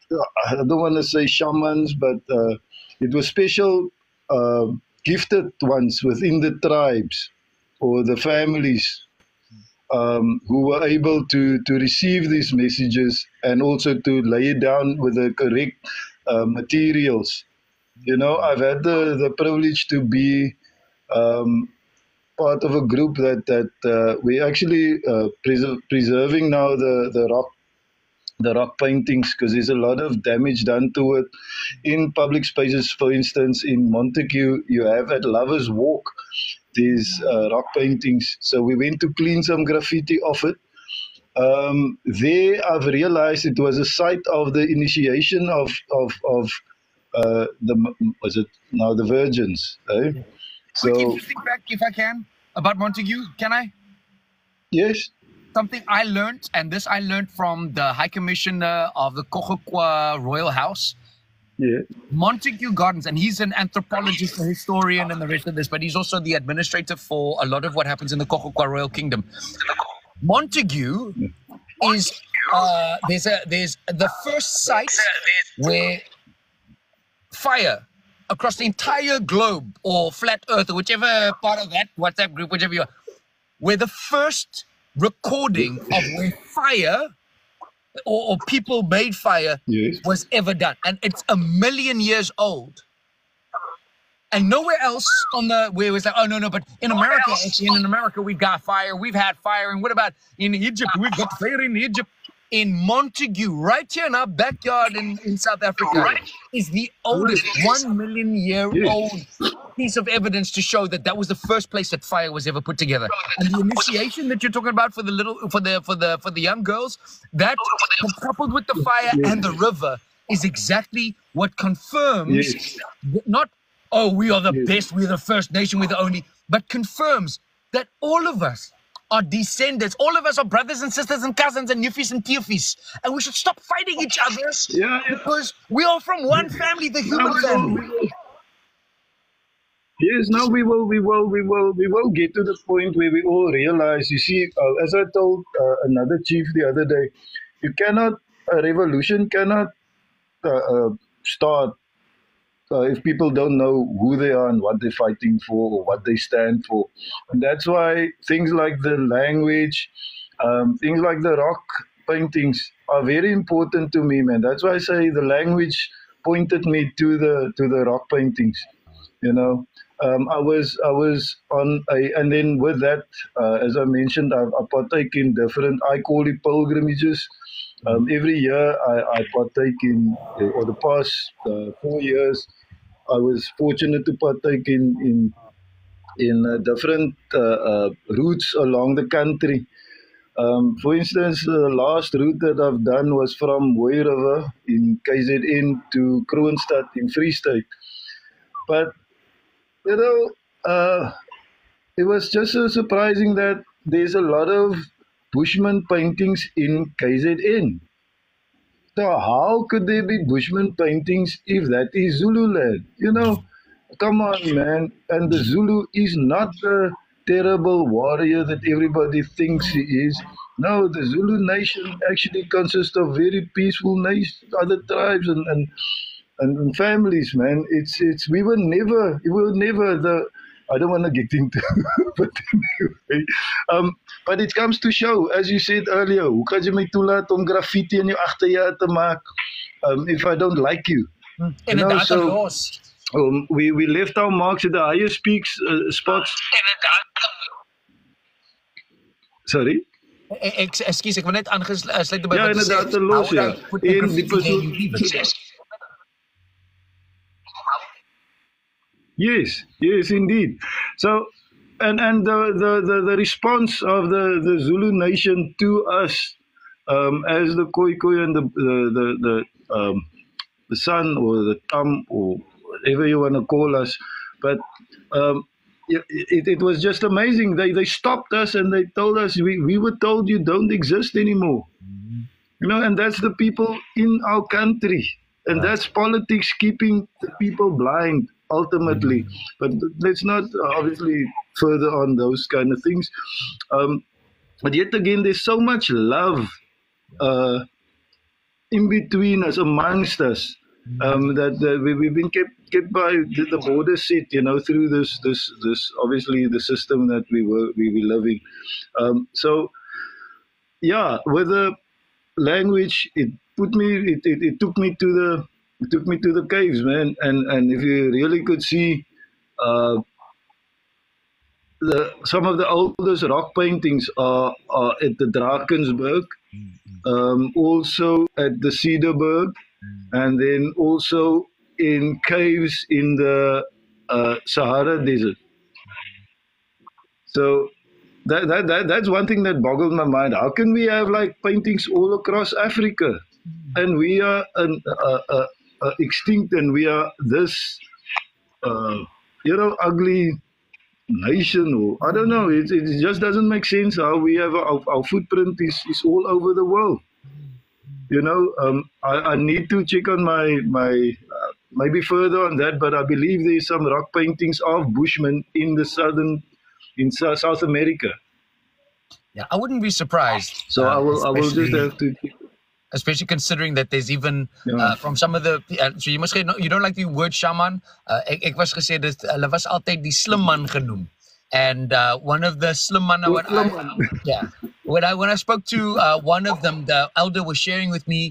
I don't want to say shamans, but uh, it was special uh, gifted ones within the tribes or the families um, who were able to, to receive these messages and also to lay it down with the correct uh, materials. You know, I've had the, the privilege to be um, part of a group that that uh, we actually uh, preser- preserving now the the rock the rock paintings because there's a lot of damage done to it in public spaces. For instance, in Montague, you have at Lovers Walk these uh, rock paintings. So we went to clean some graffiti off it. Um, there, I've realized it was a site of the initiation of of of uh, the was it now the Virgins, eh? Quick So interesting fact, if I can, about Montague. Can I? yes, Something I learned, and this I learned from the High Commissioner of the Kokokwa Royal House. Yeah. Montague Gardens, and he's an anthropologist, a historian, and the rest of this, but he's also the administrator for a lot of what happens in the Kokokwa Royal Kingdom. Montague is uh, there's a there's the first site where fire across the entire globe or flat earth or whichever part of that WhatsApp group, whichever you are, where the first recording of where fire or, or people made fire Yes. was ever done. And it's a million years old. And nowhere else on the where it was like, oh no, no, but in America, actually, in America, we've got fire, we've had fire, and what about in Egypt? We've got fire in Egypt. In Montague, right here in our backyard in, in South Africa, is the oldest one million year old piece of evidence to show that that was the first place that fire was ever put together. And the initiation that you're talking about for the little for the for the for the young girls, that coupled with the fire and the river is exactly what confirms Yes. not oh we are the Yes. best, we're the first nation, we're the only, but confirms that all of us are descendants. All of us are brothers and sisters and cousins and nephews and tiefies. And we should stop fighting each other Yeah, yeah. because we are from one family, the human will, family. will. Yes, now we will, we will, we will, we will get to the point where we all realize. You see, uh, as I told uh, another chief the other day, you cannot a revolution cannot uh, uh, start uh, if people don't know who they are and what they're fighting for or what they stand for. And that's why things like the language, um, things like the rock paintings are very important to me, man. That's why I say the language pointed me to the to the rock paintings. You know, um, I was I was on a and then with that, uh, as I mentioned, I, I partake in different. I call it pilgrimages. Um, every year, I, I partake in, or the past uh, four years, I was fortunate to partake in in in uh, different uh, uh, routes along the country. Um, for instance, the last route that I've done was from Way River in KZN to Kroonstad in Free State. But, you know, uh, it was just so surprising that there's a lot of Bushman paintings in KZN. So how could there be Bushman paintings if that is Zululand? You know, come on, man. And the Zulu is not the terrible warrior that everybody thinks he is. No, the Zulu nation actually consists of very peaceful nation, other tribes and, and and families, man. It's it's we were never we were never the I don't want to get into but anyway. Um but it comes to show as you said earlier, hoe kan jy my toelaat om graffiti in jou agterjaar te maak um if I don't like you? En You know, inderdaad so-. Um, we we left our marks at the highest peaks uh, spots. Sorry. Ek ek- ekskuus, ek wil net aangesluit by Ja, inderdaad, te los, ja. En die persoon-? Yes, yes, indeed. So, and and the the the, the response of the the Zulu nation to us, um, as the Khoi Khoi and the the the, the um, the San or the Tam or whatever you want to call us, but um, it, it, it was just amazing. They they stopped us and they told us we, we were told you don't exist anymore. You know, and that's the people in our country. And that's politics keeping the people blind ultimately. But let's not obviously further on those kind of things. Um, but yet again, there's so much love uh, in between us, amongst us, um, that, that we, we've been kept kept by the, the border set, you know, through this this this obviously the system that we were we were living. Um, so yeah, with the language, it put me, it, it, it took me to the, it took me to the caves, man. And and if you really could see, uh, the some of the oldest rock paintings are are at the Drakensberg, um, also at the Cederberg, and then also in caves in the uh, Sahara Desert. So that, that, that that's one thing that boggled my mind. How can we have like paintings all across Africa, and we are an uh, uh, uh, extinct, and we are this, uh, you know, ugly nation, or I don't know. It, it just doesn't make sense how we have our, our footprint is, is all over the world. You know, um, I, I need to check on my my uh, maybe further on that, but I believe there's some rock paintings of Bushmen in the southern in Sou- South America. Yeah, I wouldn't be surprised. So I uh, will I will just have to. Especially considering that there's even Ja. uh, from some of the uh, so you must geen- you don't like the word shaman. Uh, ek ek was gesê dit hulle was altyd die slim man genoem. And uh, one of the slim manne I, yeah. When I when I spoke to uh, one of them the elder was sharing with me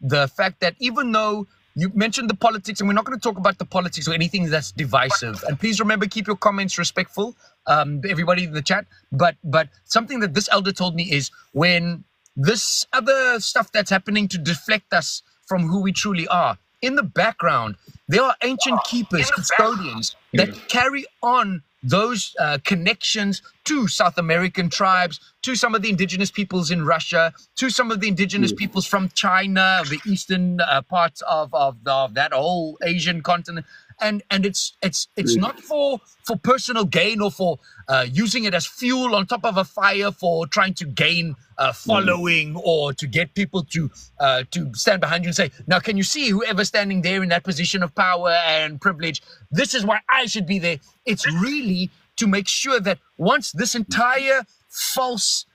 the fact that even though you mentioned the politics and we're not going to talk about the politics or anything that's divisive. And please remember keep your comments respectful um, everybody in the chat. But but something that this elder told me is when this other stuff that's happening to deflect us from who we truly are. In the background, there are ancient keepers, custodians that carry on those uh, connections to South American tribes, to some of the indigenous peoples in Russia, to some of the indigenous peoples from China, the eastern uh, parts of, of, of that whole Asian continent. And and it's it's it's not for for personal gain or for uh, using it as fuel on top of a fire for trying to gain uh, following or to get people to uh, to stand behind you and say, now can you see whoever's standing there in that position of power and privilege? This is why I should be there. It's really to make sure that once this entire false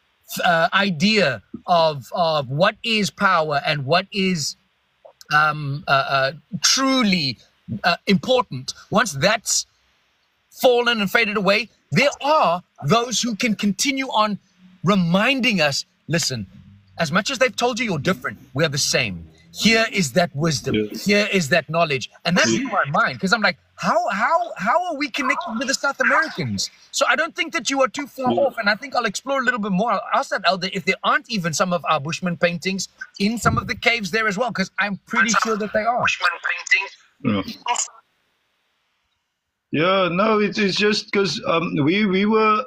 uh, idea of of what is power and what is um, uh, uh, truly uh, important, once that's fallen and faded away, there are those who can continue on reminding us listen, as much as they've told you you're different, we are the same. here is that wisdom, Yes. here is that knowledge, and that blew my mind because I'm like, how how how are we connected with the South Americans? So I don't think that you are too far off, and I think I'll explore a little bit more. I'll ask that elder if there aren't even some of our Bushman paintings in some of the caves there as well, because I'm pretty sure that they are. Yeah. Yeah, no, it's it's just because um, we we were,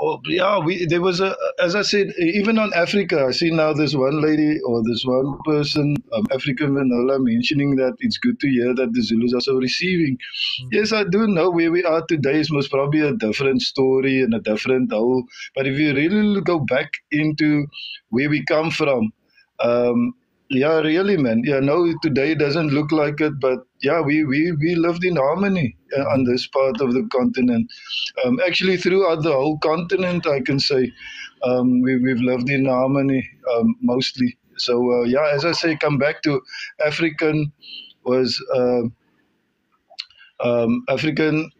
oh, yeah, we there was a as I said, even on Africa, I see now this one lady or this one person, um, African Manola, mentioning that it's good to hear that the Zulus are so receiving. Yes, I do know where we are today is most probably a different story and a different whole. But if you really go back into where we come from, um, yeah, really, man. Yeah, no, today doesn't look like it, but yeah, we we we lived in harmony uh, on this part of the continent. Um, actually, throughout the whole continent, I can say um, we we've lived in harmony um, mostly. So uh, yeah, as I say, come back to African was uh, um, African.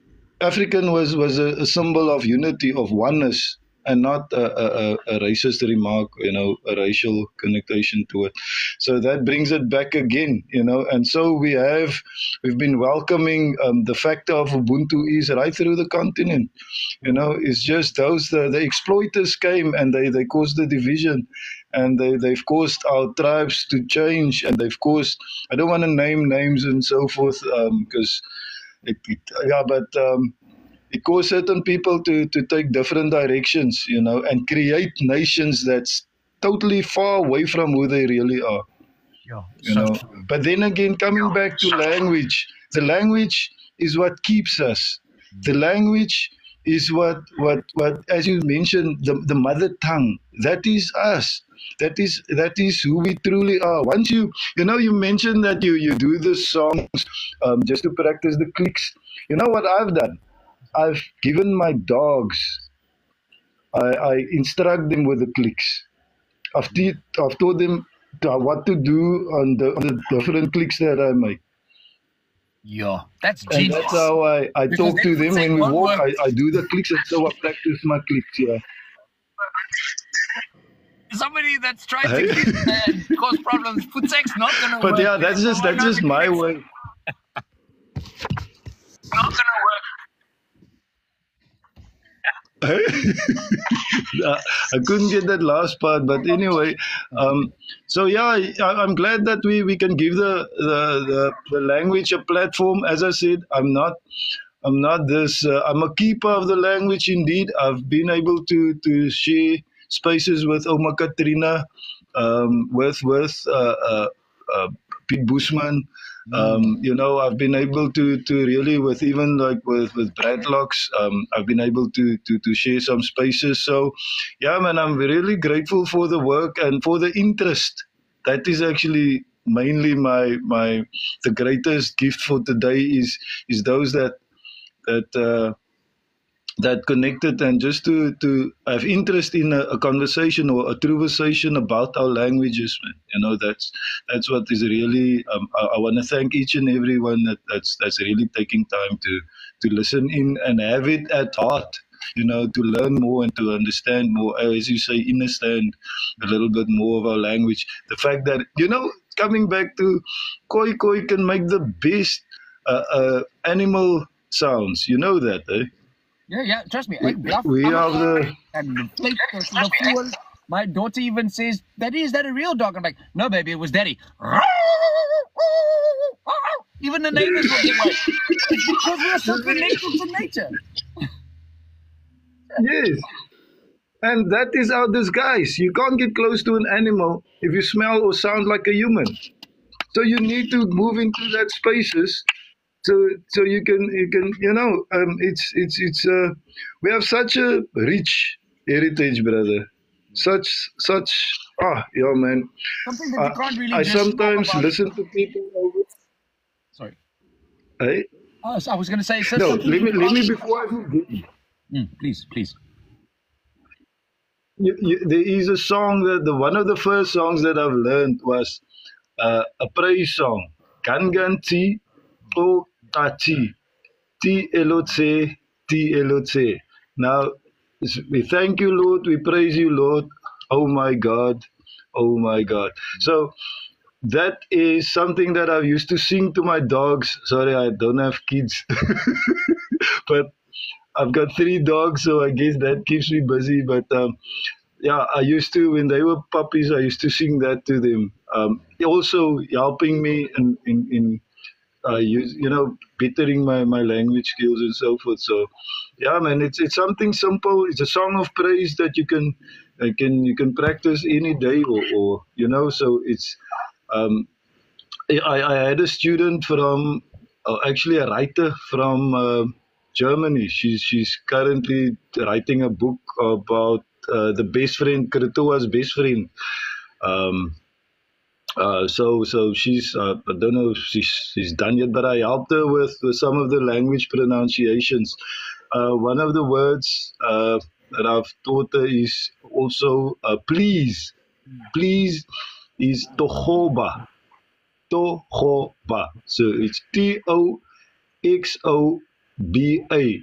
African was was a, a symbol of unity, of oneness, and not a, a, a- racist remark, you know, a racial connotation to it. So that brings it back again, you know. And so we have, we've been welcoming um, the factor of Ubuntu is right through the continent. You know, it's just those the, the exploiters came and they they caused the division, and they they've caused our tribes to change, and they've caused. I don't want to name names and so forth because. it, it, yeah, but um, it caused certain people to, to take different directions, you know, and create nations that's totally far away from who they really are Yeah, you know. but then again coming back to language the language is what keeps us. The language is what what what as you mentioned the, the mother tongue that is us. That is that is who we truly are. Once you you know you mentioned that you you do the songs um, just to practice the clicks. You know what i've done i've given my dogs i i instruct them with the clicks i've, te- I've taught them to- what to do on the, on the different clicks that I make. yeah, that's And genius. that's how I, I Because talk to them when we walk. I, I do the clicks and so I practice my clicks, yeah. Somebody that's trying Hey. to click and cause problems, Futsek's not gonna work. But yeah, that's just that's just my way. Not gonna work. I couldn't get that last part, but anyway, um, so yeah, I, I'm glad that we, we can give the, the, the, the language a platform. As I said, I'm not I'm not this. Uh, I'm a keeper of the language. Indeed, I've been able to to share spaces with Oma Katrina, um, with with uh, uh, uh, Pete Bushman. Um, you know, I've been able to to really with even like with with Bradlox, um, I've been able to to to share some spaces. So, yeah, man, I'm really grateful for the work and for the interest. That is actually mainly my my the greatest gift for today is is those that that uh, that connected and just to to have interest in a, a conversation or a conversation about our languages man. you know that's that's what is really um, I, I want to thank each and everyone that that's that's really taking time to to listen in and have it at heart you know to learn more and to understand more uh, as you say understand a little bit more of our language the fact that you know coming back to koi koi can make the best uh, uh, animal sounds you know that eh? Yeah, yeah, trust me. We- I bluff we I'm are the- guy and the plate, the, the fuel. My daughter even says, Daddy, is that a real dog? I'm like, no, baby, it was Daddy. Even the neighbors will get away. It's because we are so connected to nature. Yes. And that is our disguise. You can't get close to an animal if you smell or sound like a human. So you need to move into that spaces so so you can you can you know um, it's it's it's uh, we have such a rich heritage brother such such ah yeah man Something that you can't really I just talk sometimes about. listen to people over Sorry. hey Oh, so I was going to say, so no let me let me before I Mm, please, please. you, you, there is a song that the one of the first songs that I've learned was uh, a praise song. Gangan ti o elotse ti elotse. Now we thank you, Lord. We praise you, Lord. Oh my God, oh my God. So that is something that I used to sing to my dogs. Sorry, I don't have kids, but I've got three dogs, so I guess that keeps me busy. But um, yeah, I used to when they were puppies, I used to sing that to them. Um, also helping me in in, in uh, use, you know, bettering my, my language skills and so forth. So, yeah, man, it's it's something simple. It's a song of praise that you can uh, can you can practice any day, or, or you know. So it's um, I, I had a student from uh, actually a writer from uh, Germany. She's she's currently writing a book about uh, the best friend, Krotoa's best friend. Um, uh, so so she's uh, I don't know if she's she's done yet, but I helped her with, with some of the language pronunciations. Uh, one of the words uh, that I've taught her is also uh, please. Please is tohoba. Tohoba. So it's T O X O B A.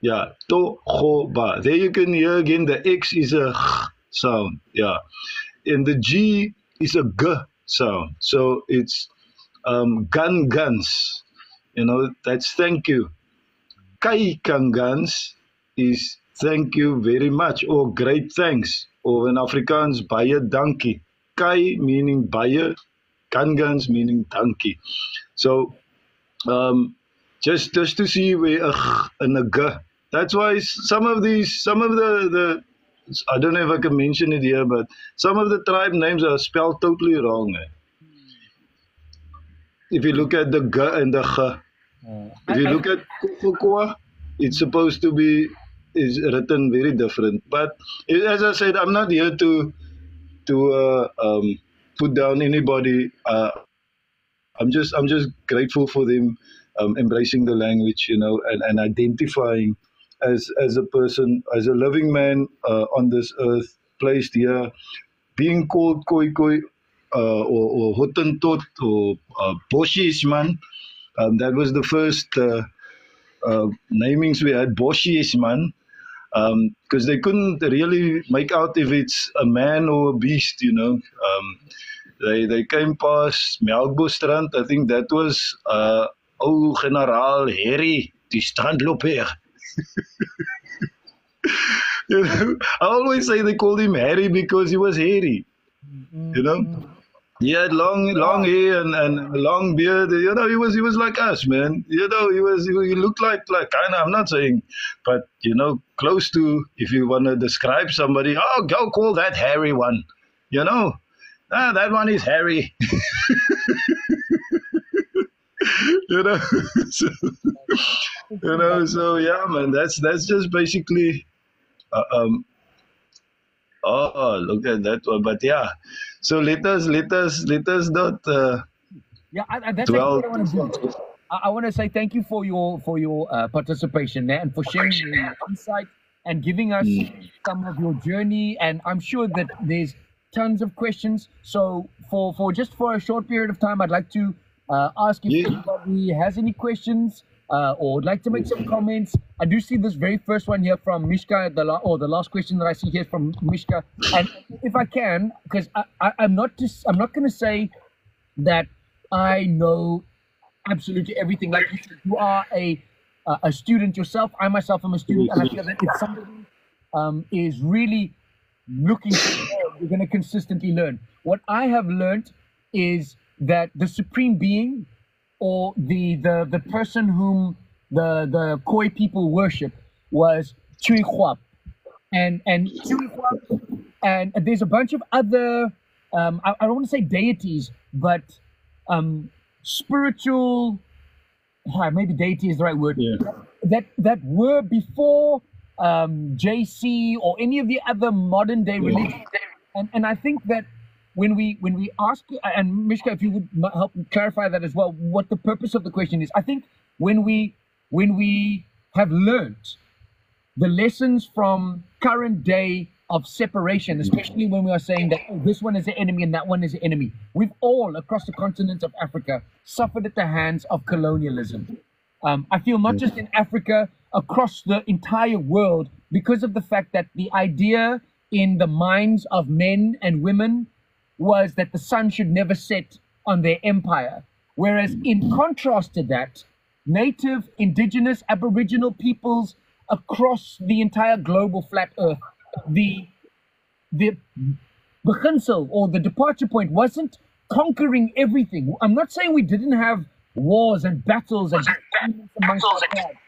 Yeah, tohoba. There you can hear again the X is a sound. Yeah. And the G is a g sound. So it's um, gun guns. You know, that's thank you. Kai kangans is thank you very much or great thanks. Or in Afrikaans, baie dankie. Kai meaning baie, kangans meaning dankie. So um, just just to see where a and a g. That's why some of these, some of the, the I don't know if I can mention it here, but some of the tribe names are spelled totally wrong. Eh? If you look at the G and the G, if you look at Kokoa, it's supposed to be is written very different. But as I said, I'm not here to to uh, um, put down anybody. Uh, I'm just I'm just grateful for them um, embracing the language, you know, and, and identifying as as a person, as a living man uh, on this earth, placed here, being called Khoi Khoi uh, or, or or uh, Bosjesman. Um, that was the first uh, uh, namings we had, Bosjesman, because um, they couldn't really make out if it's a man or a beast, you know. Um, they, they came past Melkbosstrand. I think that was uh, ou generaal Harry, die. You know, I always say they called him Harry because he was hairy. You know, he had long, long hair and, and long beard. You know, he was he was like us, man. You know, he was he looked like like kind of. I'm not saying, but you know, close to. If you want to describe somebody, oh, go call that Harry one. You know, ah, that one is Harry. you know, so, you know. So yeah, man, that's that's just basically. Uh, um, oh, look at that one. But yeah, so let us let us let us not. Uh, yeah, I, I, that's dwell- what I want to do. I, I want to say thank you for your for your uh, participation there and for sharing your insight and giving us some of your journey. And I'm sure that there's tons of questions. So for for just for a short period of time, I'd like to uh, ask if Yeah. anybody has any questions uh, or would like to make some comments. I do see this very first one here from Mishka, the la- or the last question that I see here from Mishka. And if I can, because I, I, I'm not just I'm not going to say that I know absolutely everything. Like you said, you are a uh, a student yourself. I myself am a student, and I feel that if somebody um, is really looking to learn, you're going to consistently learn. What I have learned is that the supreme being, or the the the person whom the the Khoi people worship, was Chui Huap, and and Chui Huap, and there's a bunch of other. Um, I, I don't want to say deities, but um, spiritual. Maybe deity is the right word Yeah. that that were before um, JC or any of the other modern day religions. And and I think that when we when we ask and Mishka, if you would help clarify that as well, what the purpose of the question is. I think when we when we have learned the lessons from current day of separation, especially when we are saying that oh, this one is the enemy and that one is the enemy. We've all across the continent of Africa suffered at the hands of colonialism. Um, I feel not just in Africa, across the entire world, because of the fact that the idea in the minds of men and women was that the sun should never set on their empire. Whereas, in contrast to that, native, indigenous, aboriginal peoples across the entire global flat earth, the the beginsel or the departure point wasn't conquering everything. I'm not saying we didn't have wars and battles and amongst our tribes,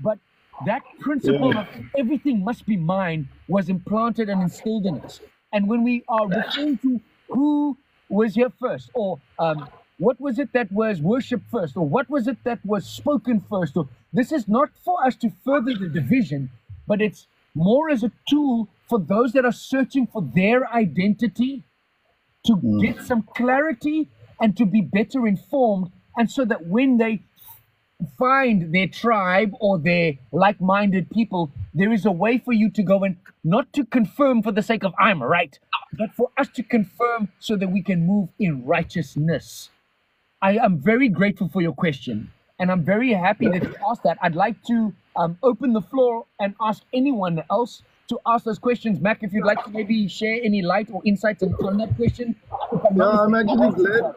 but that principle Yeah. of everything must be mine was implanted and instilled in us. And when we are referring to who was here first, or um, what was it that was worshipped first, or what was it that was spoken first, or this is not for us to further the division, but it's more as a tool for those that are searching for their identity to get some clarity and to be better informed, and so that when they find their tribe or their like minded people, there is a way for you to go and not to confirm for the sake of I'm right, but for us to confirm so that we can move in righteousness. I am very grateful for your question, and I'm very happy that you asked that. I'd like to um, open the floor and ask anyone else to ask those questions. Mac, if you'd like to maybe share any light or insights on that question. If I'm actually glad.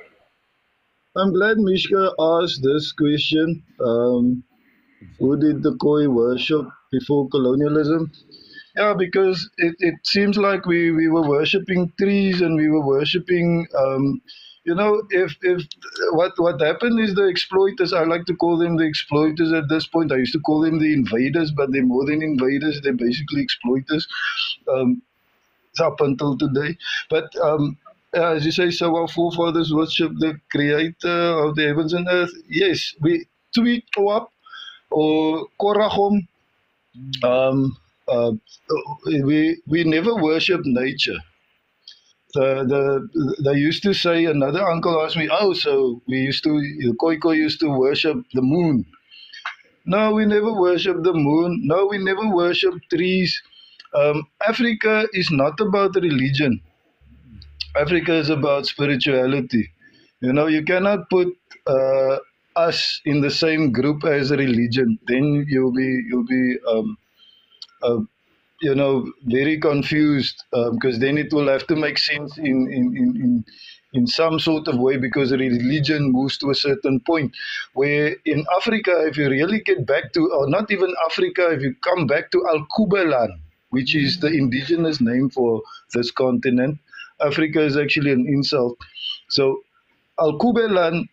I'm glad Mishka asked this question. Um, who did the Khoi worship before colonialism? Yeah, because it, it seems like we, we were worshipping trees and we were worshipping, um, you know, if if what what happened is the exploiters. I like to call them the exploiters at this point. I used to call them the invaders, but they're more than invaders. They're basically exploiters. Um, up until today. But um, as you say, so our forefathers worship the creator of the heavens and earth. Yes, we tweet up or Korachom. Um, uh, we we never worship nature. The, the they used to say another uncle asked me, oh, so we used to Khoi used to worship the moon. No, we never worship the moon. No, we never worship trees. Um, Africa is not about religion. Africa is about spirituality. You know, you cannot put uh, us in the same group as religion. Then you'll be you'll be um, uh, you know very confused because then it will have to make sense in in, in, in in some sort of way because religion moves to a certain point where in Africa if you really get back to or not even Africa if you come back to Al Kubelan which is the indigenous name for this continent Africa is actually an insult. So Alkebulan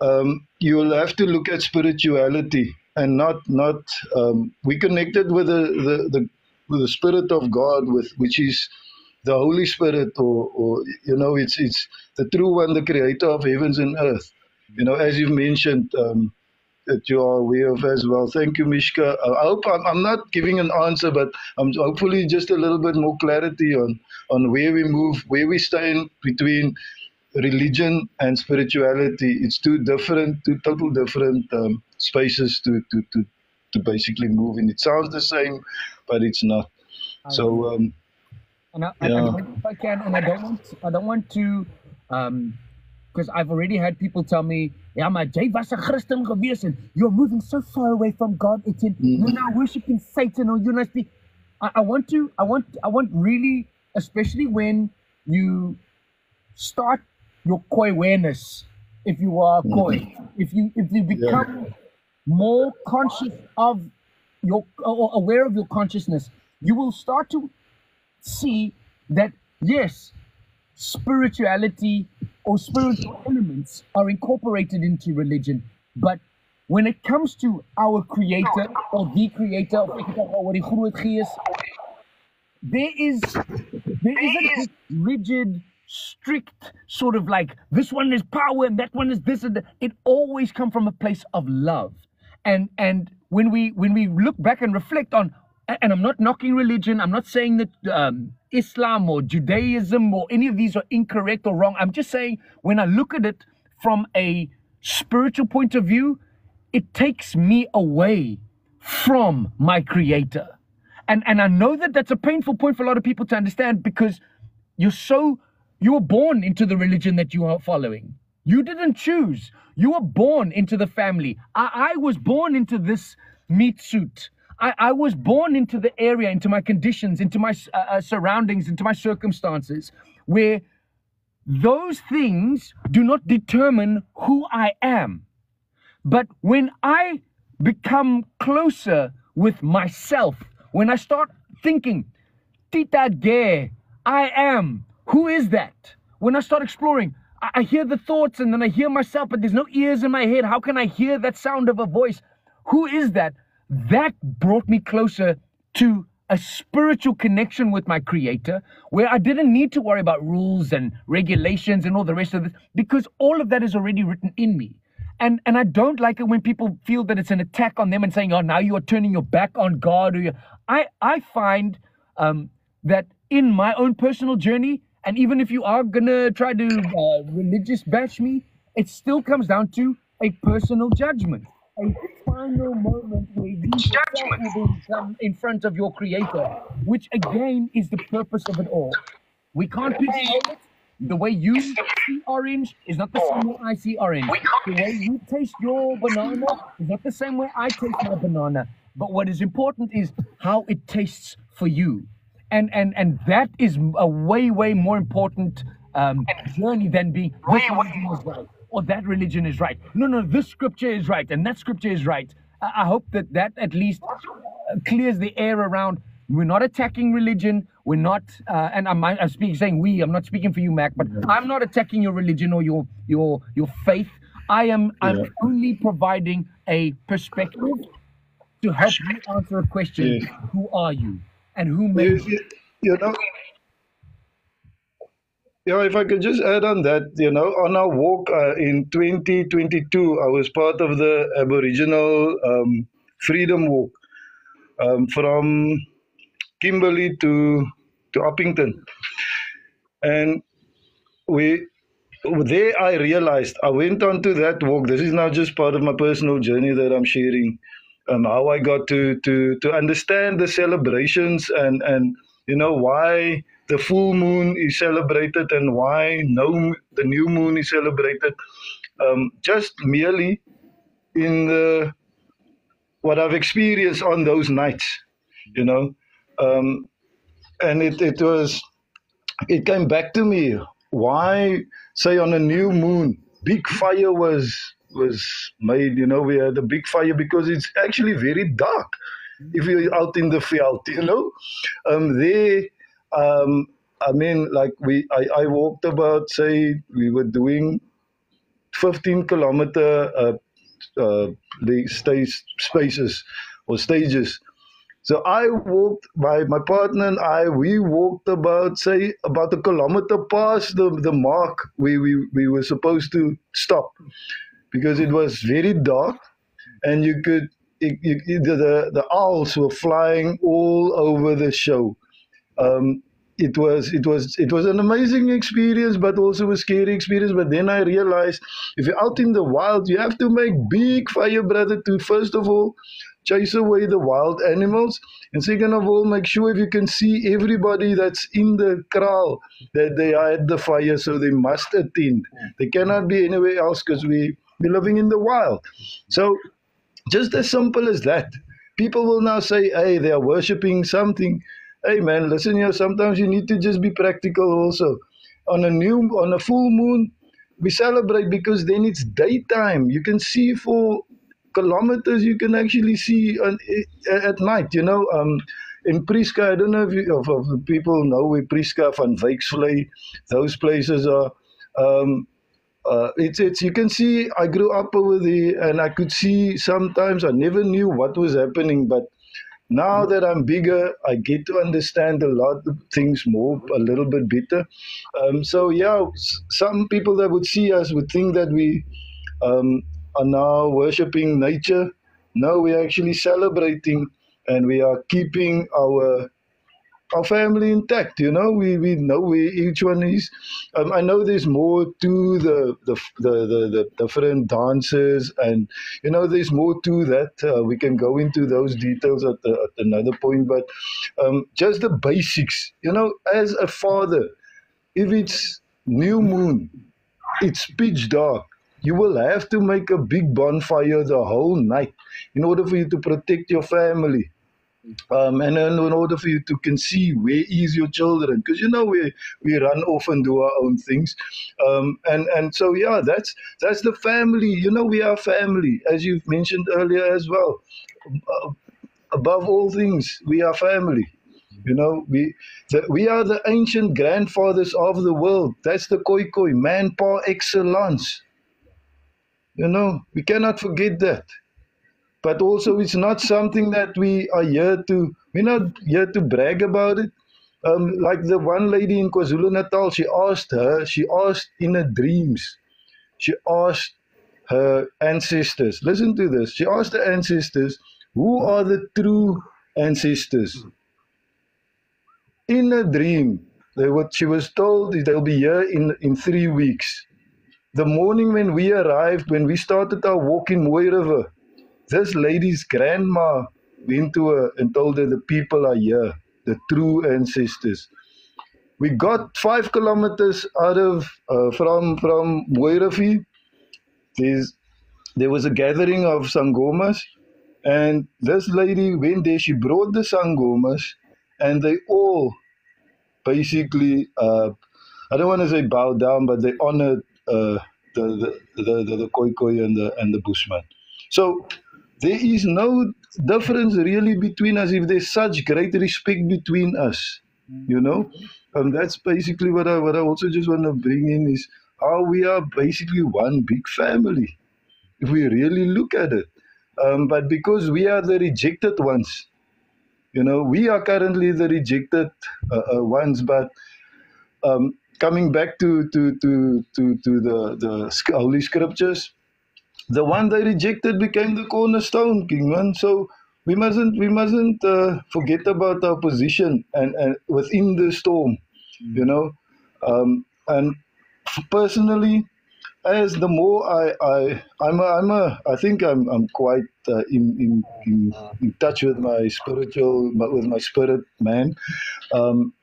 um, you'll have to look at spirituality and not not um, we connected with the, the, the with the spirit of God with which is the Holy Spirit or, or you know it's it's the true one the creator of heavens and earth. You know as you've mentioned um, that you are aware of as well. Thank you Mishka. I hope I'm, I'm not giving an answer but I'm hopefully just a little bit more clarity on on where we move where we stand between religion and spirituality. It's two different two total different um, spaces to, to to to basically move in. It sounds the same but it's not. So um And I, I, Yeah. I, if I can, and I don't want, I don't want to, um, because I've already had people tell me, "Ja, maar jy was 'n Christen gewees en you're moving so far away from God. It's in mm. you're now worshiping Satan or you're not." Be, I, I want to, I want, I want really, especially when you start your Khoi awareness. If you are mm. Khoi, if you if you become more conscious of your or aware of your consciousness, you will start to see that yes, spirituality or spiritual elements are incorporated into religion, but when it comes to our creator or the creator of ek het al oor die there is there isn't rigid, strict sort of like this one is power and that one is this and that. It always come from a place of love. And and when we when we look back and reflect on and I'm not knocking religion, I'm not saying that um, Islam or Judaism or any of these are incorrect or wrong. I'm just saying when I look at it from a spiritual point of view, it takes me away from my creator and and I know that that's a painful point for a lot of people to understand because you're so you were born into the religion that you are following. You didn't choose. You were born into the family. I, I was born into this meat suit. I, I was born into the area, into my conditions, into my uh, uh, surroundings, into my circumstances, where those things do not determine who I am. But when I become closer with myself, when I start thinking, Tita Ge, I am, who is that? When I start exploring, I, I hear the thoughts and then I hear myself, but there's no ears in my head. How can I hear that sound of a voice? Who is that? That brought me closer to a spiritual connection with my creator where I didn't need to worry about rules and regulations and all the rest of this because all of that is already written in me. And and I don't like it when people feel that it's an attack on them and saying, "Oh, now you are turning your back on God." Or I I find um, that in my own personal journey, and even if you are gonna try to uh, religious bash me, it still comes down to a personal judgment, a final moment where you will become in front of your creator, which again is the purpose of it all. We can't pigeonhole it. The way you see orange is not the same way I see orange. The way you taste your banana is not the same way I taste my banana. But what is important is how it tastes for you. And and and that is a way, way more important um, journey than being religion is right or that religion is right. No, no, this scripture is right and that scripture is right. I, I hope that that at least uh, clears the air around. We're not attacking religion. We're not, uh, and I'm, I'm speaking saying we. I'm not speaking for you, Mac, but I'm not attacking your religion or your your your faith. I am. I'm only providing a perspective to help you answer a question: Yes. Who are you, and who made You, you, yeah, if I could just add on that, you know, on our walk uh, in 2022, I was part of the Aboriginal um, Freedom Walk um, from Kimberley to to Upington, and we there I realized I went on to that walk. This is now just part of my personal journey that I'm sharing. Um, how I got to to to understand the celebrations and and you know why the full moon is celebrated and why no the new moon is celebrated. Um, just merely in the what I've experienced on those nights, you know, um, and it it was it came back to me why say on a new moon big fire was was made you know we had a big fire because it's actually very dark if you're out in the field you know um there um i mean like we i, I walked about say we were doing 15 kilometer uh, uh stage spaces or stages so I walked by my partner and I we walked about say about a kilometer past the, the mark we, we, we were supposed to stop because it was very dark and you could it, the the owls were flying all over the show. Um, it was it was it was an amazing experience but also a scary experience but then i realized if you're out in the wild you have to make big fire brother to first of all chase away the wild animals and second of all make sure if you can see everybody that's in the kraal that they are at the fire so they must attend they cannot be anywhere else because we we're living in the wild so just as simple as that. People will now say, hey, they are worshipping something. Hey, man, listen here, sometimes you need to just be practical also. On a new, on a full moon, we celebrate because then it's daytime. You can see for kilometers, you can actually see on, at night, you know. Um, in Prieska, I don't know if, you, if, if the people know where Prieska van Wyksvlei, those places are. Um, uh, it's it's you can see I grew up over there and I could see sometimes I never knew what was happening but now that I'm bigger I get to understand a lot of things more a little bit better. Um, so yeah some people that would see us would think that we um, are now worshipping nature. No we're actually celebrating and we are keeping our our family intact. You know, we, we know where each one is. Um, I know there's more to the the, the the the different dances, and you know, there's more to that. Uh, we can go into those details at, the, at another point, but um, just the basics. You know, as a father, if it's new moon, it's pitch dark. You will have to make a big bonfire the whole night in order for you to protect your family Um, and then in order for you to can see where is your children, because you know we we run off and do our own things, um, and and so yeah, that's that's the family. You know, we are family, as you've mentioned earlier as well. Uh, above all things, we are family. You know, we the, we are the ancient grandfathers of the world. That's the Khoi Khoi man par excellence. You know, we cannot forget that. But also, it's not something that we are here to. We're not here to brag about it. Um, like the one lady in KwaZulu Natal, she asked her. She asked in her dreams. She asked her ancestors. Listen to this. She asked her ancestors, "Who are the true ancestors?" in a dream, they what she was told they'll be here in, in three weeks. The morning when we arrived, when we started our walk in Mooi River, this lady's grandma went to her and told her the people are here, the true ancestors. We got five kilometers out of uh, from from River. There's there was a gathering of sangomas, and this lady went there. She brought the sangomas, and they all basically uh, I don't want to say bow down, but they honored uh, the, the, the, the, the Khoi Khoi and the and the Bushman. So there is no difference really between us if there's such great respect between us. You know? And that's basically what I what I also just want to bring in is how we are basically one big family. If we really look at it. Um, but because we are the rejected ones, you know, we are currently the rejected uh, uh, ones, but um, coming back to to to to, to the the holy scriptures, the one they rejected became the cornerstone, King man. So we mustn't we mustn't uh, forget about our position and, and within the storm, you know. Um, and personally, as the more I, I I'm a, I'm a I think I'm I'm quite uh, in, in in in touch with my spiritual with my spirit man. Um,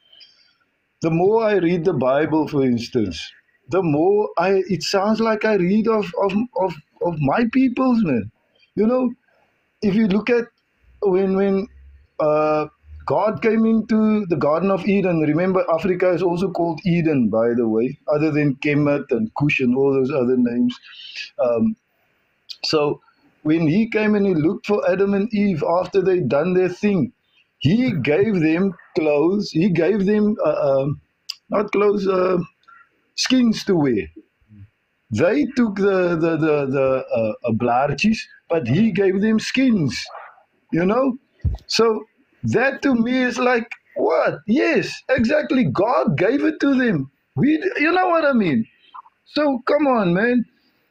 the more I read the Bible, for instance, the more I it sounds like I read of of of, of my peoples, man. You know, if you look at when when uh, God came into the Garden of Eden. Remember, Africa is also called Eden, by the way, other than Kemet and Cush and all those other names. Um, so when he came and he looked for Adam and Eve after they'd done their thing, he gave them clothes. He gave them uh, uh, not clothes, uh, skins to wear. They took the the the, the uh, but he gave them skins. You know, so that to me is like what? Yes, exactly. God gave it to them. We, you know what I mean. So come on, man.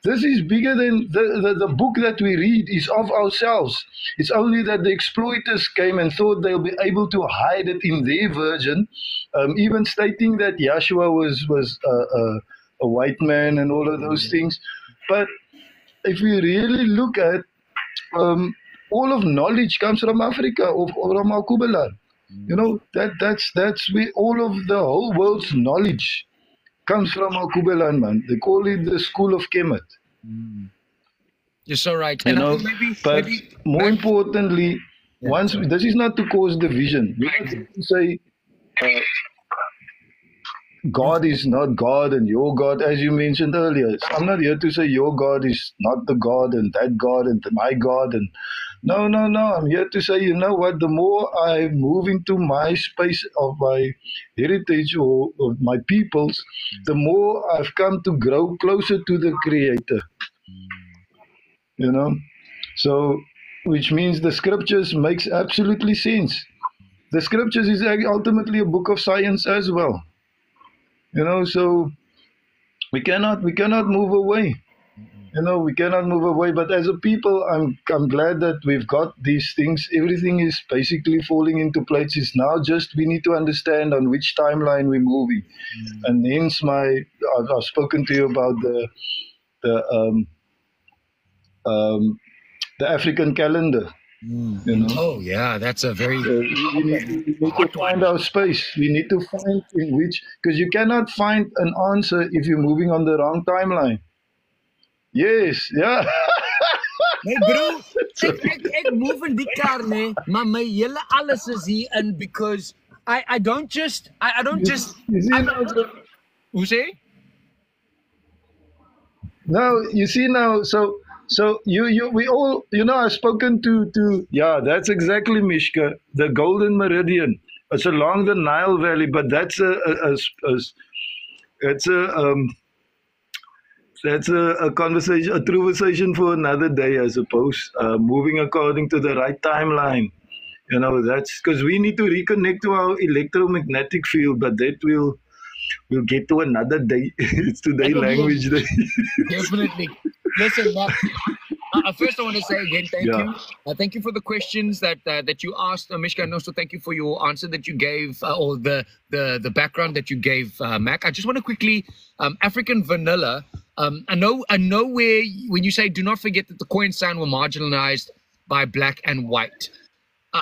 This is bigger than the, the, the book that we read is of ourselves. It's only that the exploiters came and thought they'll be able to hide it in their version, um, even stating that Yeshua was was uh, uh, a white man and all of those things. But if we really look at um, all of knowledge comes from Africa or, or from Alkebulan. Mm. You know that that's that's where all of the whole world's knowledge comes from Alkebulan, man. They call it the school of Kemet. Mm. You're so right. You and know, maybe, but maybe, more maybe, importantly, Yeah, once sorry. this is not to cause division. We say uh, God is not God and your God, as you mentioned earlier. I'm not here to say your God is not the God and that God and my God and no, no, no. I'm here to say, you know what? The more I move into my space of my heritage or of my peoples, the more I've come to grow closer to the Creator. You know, so which means the scriptures makes absolutely sense. The scriptures is ultimately a book of science as well. You know, so we cannot we cannot move away. You know, we cannot move away. But as a people, I'm I'm glad that we've got these things. Everything is basically falling into place. It's now just we need to understand on which timeline we're moving, and hence my I've, I've spoken to you about the the um, um, the African calendar. You know. Oh yeah, that's a very Uh, we, we need, we need to find our space. We need to find in which, because you cannot find an answer if you're moving on the wrong timeline. Yes, yeah. Nee bro, ek ek ek move in die kar nee, maar my hele alles is hier in because I I don't just I I don't just You see now, Hoe sê? now you see now, so so you you we all you know I've spoken to to yeah that's exactly Mishka the Golden Meridian. It's along the Nile Valley, but that's a a, a, a it's a um that's a, a conversation a true conversation for another day, I suppose. Uh, moving according to the right timeline. You know that's because we need to reconnect to our electromagnetic field, but that will we'll get to another day. it's today That'll be a- language day. Definitely. Listen, Mark, uh, first I want to say again, thank Yeah. you. Uh, thank you for the questions that uh, that you asked, uh, Mishka, and also thank you for your answer that you gave, uh, or the the the background that you gave, uh, Mac. I just want to quickly, um, African vanilla. Um, I know, I know where when you say, do not forget that the Khoisan sound were marginalized by black and white.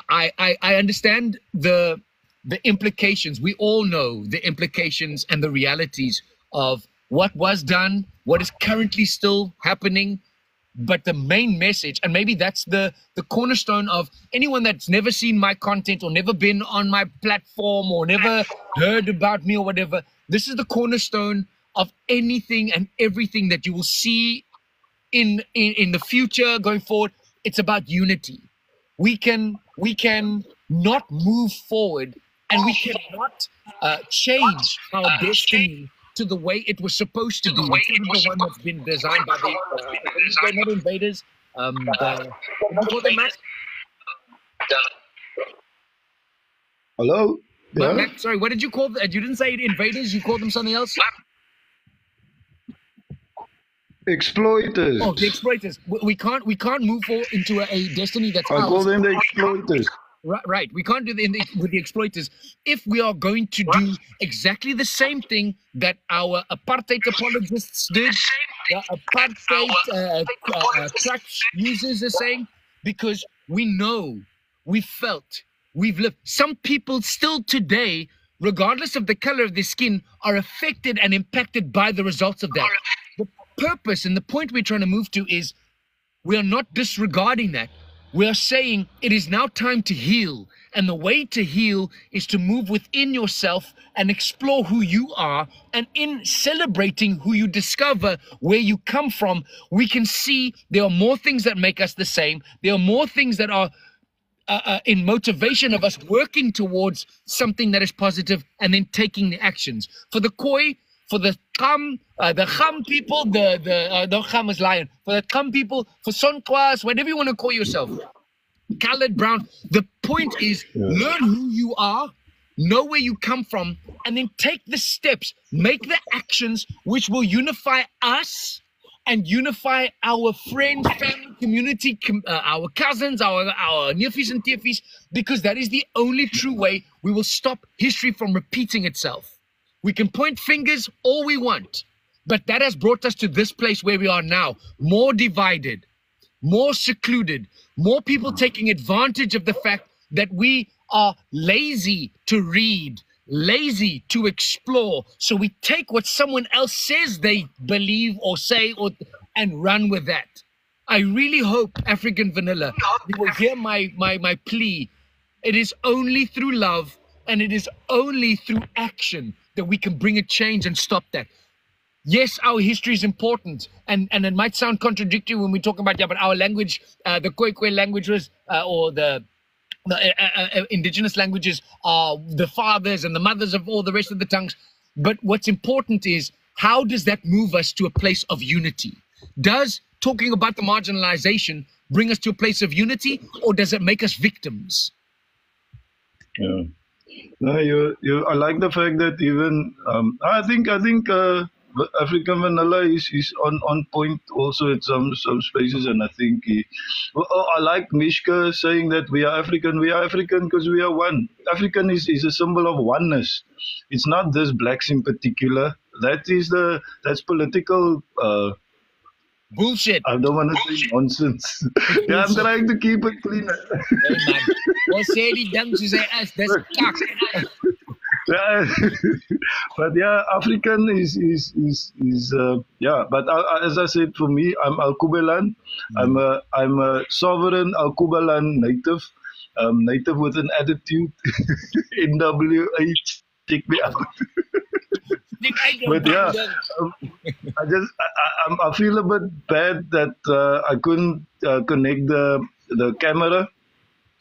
I, I, I understand the the implications. We all know the implications and the realities of what was done, what is currently still happening. But the main message, and maybe that's the the cornerstone of anyone that's never seen my content or never been on my platform or never heard about me or whatever. This is the cornerstone of anything and everything that you will see in in, in the future going forward. It's about unity we can we can not move forward and we cannot uh, change our destiny to the way it was supposed to be. It's not the one that's been designed by the uh, not invaders. Um, the, what do you call them, Matt? Hello? Yeah? Matt, sorry, what did you call them? You didn't say invaders. You called them something else. Exploiters. Oh, the exploiters. We- We can't we can't move forward into a, a destiny that's I call ours. them the exploiters. Right, right. We can't do the, with the exploiters if we are going to do exactly the same thing that our apartheid apologists did. The apartheid uh, uh, uh, users are saying, because we know, we felt, we've lived. Some people still today, regardless of the color of their skin, are affected and impacted by the results of that. The purpose and the point we're trying to move to is we are not disregarding that. We are saying it is now time to heal. And the way to heal is to move within yourself and explore who you are. And in celebrating who you discover, where you come from, we can see there are more things that make us the same. There are more things that are uh, uh, in motivation of us working towards something that is positive and then taking the actions. For the Khoi, for the Kham, uh, the Kham people, the the uh, the Kham is lion. For the Kham people, for Sonkwas, whatever you want to call yourself, colored, brown. The point is learn who you are, know where you come from, and then take the steps, make the actions which will unify us and unify our friends, family, community, com- uh, our cousins, our our nephews and tiefies, because that is the only true way we will stop history from repeating itself. We can point fingers all we want, but that has brought us to this place where we are now, more divided, more secluded, more people mm. taking advantage of the fact that we are lazy to read, lazy to explore. So we take what someone else says they believe or say or and run with that. I really hope African Vanilla you will hear my my my plea. It is only through love and it is only through action that we can bring a change and stop that yes, our history is important, and and it might sound contradictory when we talk about yeah, but our language, uh, the Khoikhoi languages, uh, or the the uh, uh, uh, indigenous languages are the fathers and the mothers of all the rest of the tongues. But what's important is how does that move us to a place of unity? Does talking about the marginalization bring us to a place of unity, or does it make us victims? Yeah. No, you, you. I like the fact that even um, I think I think uh, African vanilla is, is on, on point also at some some spaces, and I think he, oh, I like Mishka saying that we are African. We are African because we are one. African is, is a symbol of oneness. It's not just blacks in particular. That is the that's political. Uh, Bullshit. I don't want to say nonsense. yeah, I'm trying to keep it clean. Hey man, ons sê die ding soos hy is, dis kak. yeah, but yeah, African is is is is uh, yeah. But I, I- as I said, for me, I'm Alkebulan. I'm a I'm a sovereign Alkebulan native, um, native with an attitude. NWH, check me out. But yeah, um, I just I, I, I'm- feel a bit bad that uh, I couldn't uh, connect the the camera.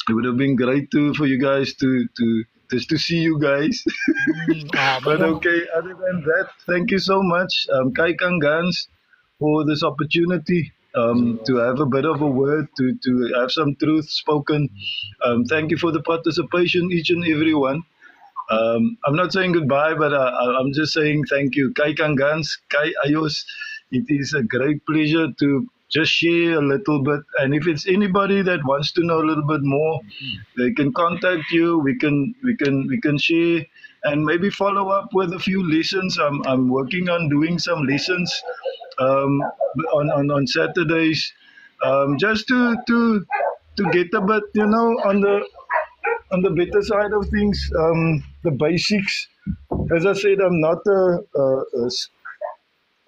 It would have been great to for you guys to to just to see you guys. Ah, but but okay, other than that, thank you so much, um, Kai Kangans, for this opportunity. Um, to have a bit of a word, to, to have some truth spoken. Um, thank you for the participation, each and every one. Um, I'm not saying goodbye, but uh, I- I'm just saying thank you. Kai Kangans, Kai Ayos, it is a great pleasure to just share a little bit. And if it's anybody that wants to know a little bit more, they can contact you. We can we can we can share and maybe follow up with a few lessons. I'm I'm working on doing some lessons um, on, on on Saturdays, um, just to to to get a bit you know on the on the better side of things, um, the basics. As I said, I'm not a, a, a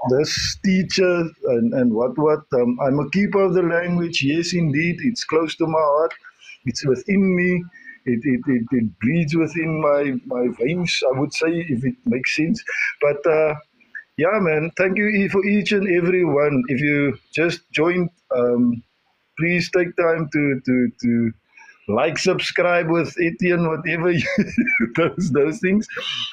this teacher and, and what what. Um, I'm a keeper of the language. Yes, indeed, it's close to my heart. It's within me. It, it, it, it breathes within my, my veins, I would say, if it makes sense. But uh, yeah, man, thank you for each and every one. If you just joined, um, please take time to, to, to like, subscribe with Etienne, whatever you, those those things.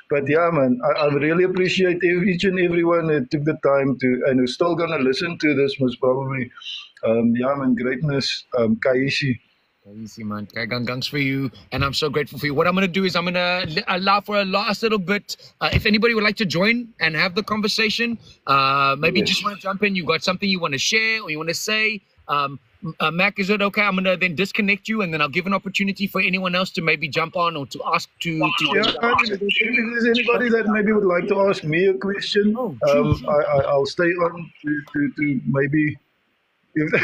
But yeah, man, I, I really appreciate each and everyone that took the time to and who's still gonna listen to this most probably. Um, yeah, man, greatness, um, Kaishi. Easy man, gangs for you, and I'm so grateful for you. What I'm gonna do is I'm gonna allow for a last little bit. Uh, if anybody would like to join and have the conversation, uh, maybe Yes. just want to jump in. You've got something you want to share or you want to say. Um, uh, Mac, is it okay? I'm gonna then disconnect you, and then I'll give an opportunity for anyone else to maybe jump on or to ask to. to Yeah, uh, if if there's anybody that maybe would like to ask me a question, Oh, um, I, I, I'll stay on to, to, to maybe. If,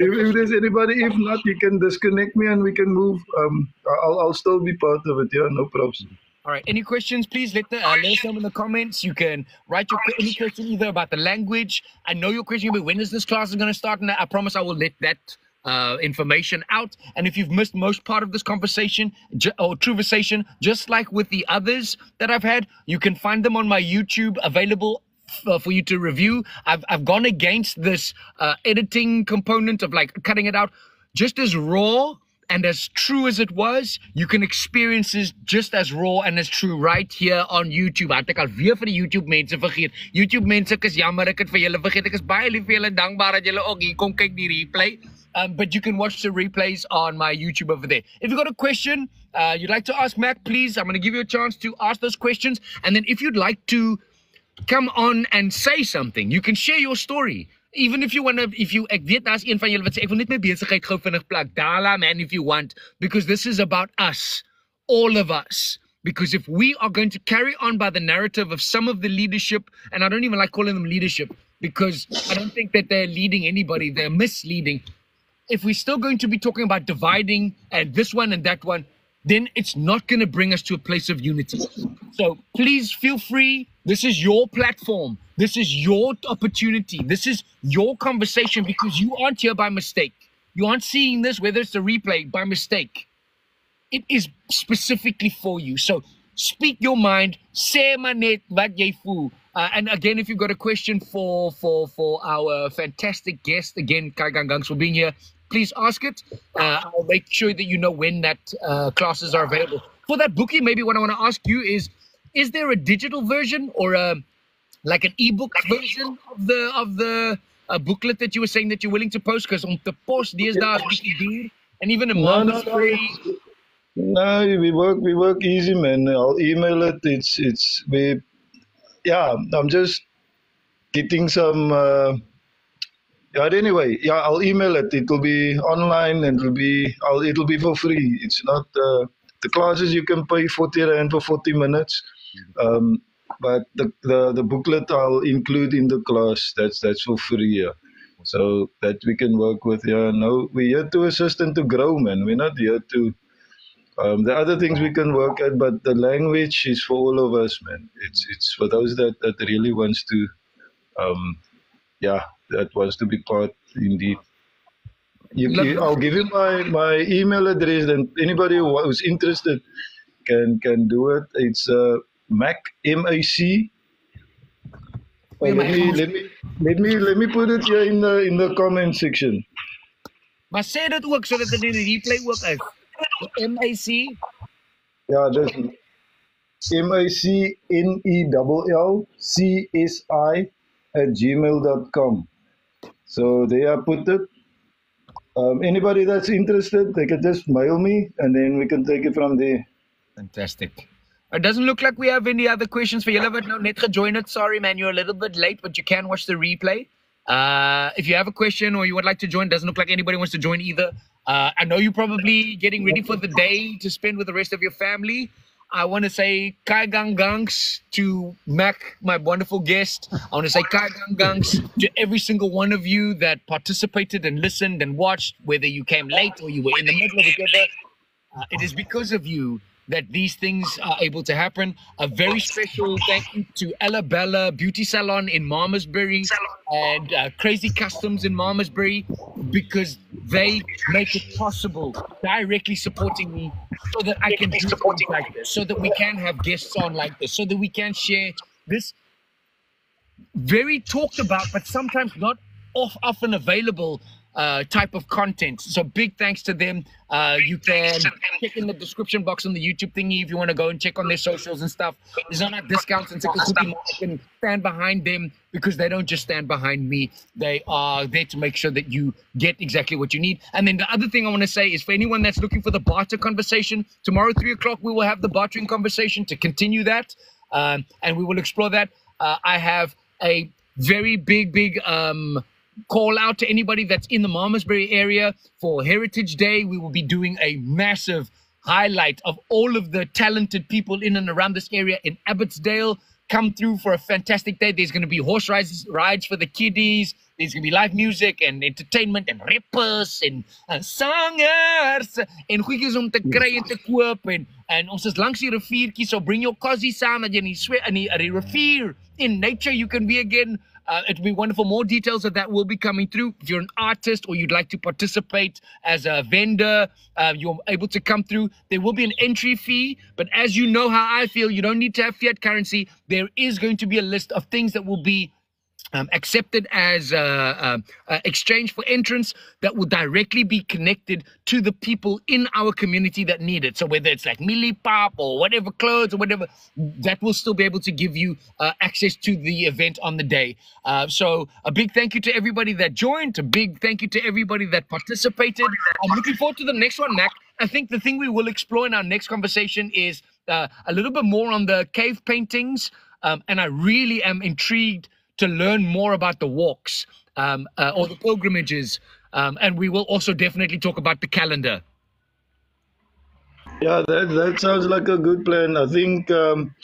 if, if there's anybody, if not, you can disconnect me and we can move. Um, I'll, I'll still be part of it. Yeah, no problems. All right. Any questions? Please let the uh, let us know in the comments. You can write your any question either about the language. I know your question be when is this class going to start, and I promise I will let that uh, information out. And if you've missed most part of this conversation ju- or conversation, just like with the others that I've had, you can find them on my YouTube available f- for you to review. I've I've gone against this uh, editing component of like cutting it out, just as raw and as true as it was, you can experience it just as raw and as true right here on YouTube. Ek het al weer vir die YouTube mense vergeet. YouTube mense, ek is jammer ek het vir julle vergeet. Ek is baie lief vir julle en dankbaar dat julle ook hier kom kyk die replay. Um, but you can watch the replays on my YouTube over there. If you've got a question uh, you'd like to ask Mac, please, I'm going to give you a chance to ask those questions. And then if you'd like to come on and say something. You can share your story. Even if you want to, if you, ek weet daar's een van julle wat sê ek wil net my besigheid gou vinnig plak. Dala man if you want because this is about us, all of us. Because if we are going to carry on by the narrative of some of the leadership, and I don't even like calling them leadership because I don't think that they're leading anybody, they're misleading. If we're still going to be talking about dividing and this one and that one, then it's not going to bring us to a place of unity. So please feel free. This is your platform. This is your opportunity. This is your conversation because you aren't here by mistake. You aren't seeing this, whether it's a replay, by mistake. It is specifically for you. So speak your mind. Say maar net wat. Uh, and again, if you've got a question for for for our fantastic guest, again, Kai Gangangs for being here, please ask it. Uh, I'll make sure that you know when that uh, classes are available. For that bookie, maybe what I want to ask you is, is there a digital version or a like an ebook version of the of the uh, booklet that you were saying that you're willing to post? Because on the post, there's that and even a No, no, no. No, we work we work easy, man. I'll email it. It's it's we. Yeah, I'm just getting some. Uh, yeah, anyway, yeah, I'll email it. It'll be online and it'll be I'll, it'll be for free. It's not uh, the classes you can pay forty rand for forty minutes, um, but the, the the booklet I'll include in the class. That's that's for free. Yeah. So that we can work with. Yeah, no, we're here to assist and to grow, man. We're not here to Um, the other things we can work at, but the language is for all of us, man. It's it's for those that that really wants to, um, yeah, that wants to be part indeed. You, you, I'll give you my, my email address, and anybody who's interested can can do it. It's uh, Mac M A C. Let me let me let me let me put it here in the in the comment section. Maar sê dit ook sodat dit in die replay ook is. MAC Yeah, just M A C N E L L C S I at gmail.com. So they I put it. Um, anybody that's interested, they can just mail me and then we can take it from there. Fantastic. It doesn't look like we have any other questions for julle wat nou net join it. Sorry man, you're a little bit late, but you can watch the replay. Uh, if you have a question or you would like to join, doesn't look like anybody wants to join either. Uh, I know you're probably getting ready for the day to spend with the rest of your family. I want to say Kai Gang Gangs to Mac, my wonderful guest. I want to say Kai Gang Gangs to every single one of you that participated and listened and watched, whether you came late or you were in the middle of it. Uh, it is because of you that these things are able to happen. A very special thank you to Ella Bella Beauty Salon in Malmesbury and uh, Crazy Customs in Malmesbury because they make it possible, directly supporting me so that I can do things like this, so that we can have guests on like this, so that we can share this. Very talked about, but sometimes not off, often available uh, type of content. So big thanks to them. Uh, you can check in the description box on the YouTube thingy if you want to go and check on their socials and stuff. There's not discounts and I can stand behind them because they don't just stand behind me. They are there to make sure that you get exactly what you need. And then the other thing I want to say is for anyone that's looking for the barter conversation, tomorrow, three o'clock, we will have the bartering conversation to continue that. Um, and we will explore that. Uh, I have a very big, big um, call out to anybody that's in the Malmesbury area for Heritage Day. We will be doing a massive highlight of all of the talented people in and around this area in Abbotsdale. Come through for a fantastic day. There's going to be horse rides, rides for the kiddies. There's going to be live music and entertainment and rappers and uh, sangers en goedjies om te kry en te koop en en ons is langs die riviertjie so bring your cozy saam dat jy in die swe- in die, in die rivier in nature you can be again uh, it'll be wonderful. More details of that will be coming through. If you're an artist or you'd like to participate as a vendor, uh, you're able to come through. There will be an entry fee, but as you know how I feel, you don't need to have fiat currency. There is going to be a list of things that will be um, accepted as uh, uh, uh, exchange for entrance that will directly be connected to the people in our community that need it. So whether it's like mielie pap or whatever clothes or whatever, that will still be able to give you access to the event on the day. So a big thank you to everybody that joined. A big thank you to everybody that participated. I'm looking forward to the next one, Mac. I think the thing we will explore in our next conversation is uh, a little bit more on the cave paintings. Um, and I really am intrigued to learn more about the walks um, uh, or the pilgrimages. Um, and we will also definitely talk about the calendar. Yeah, that that sounds like a good plan. I think um,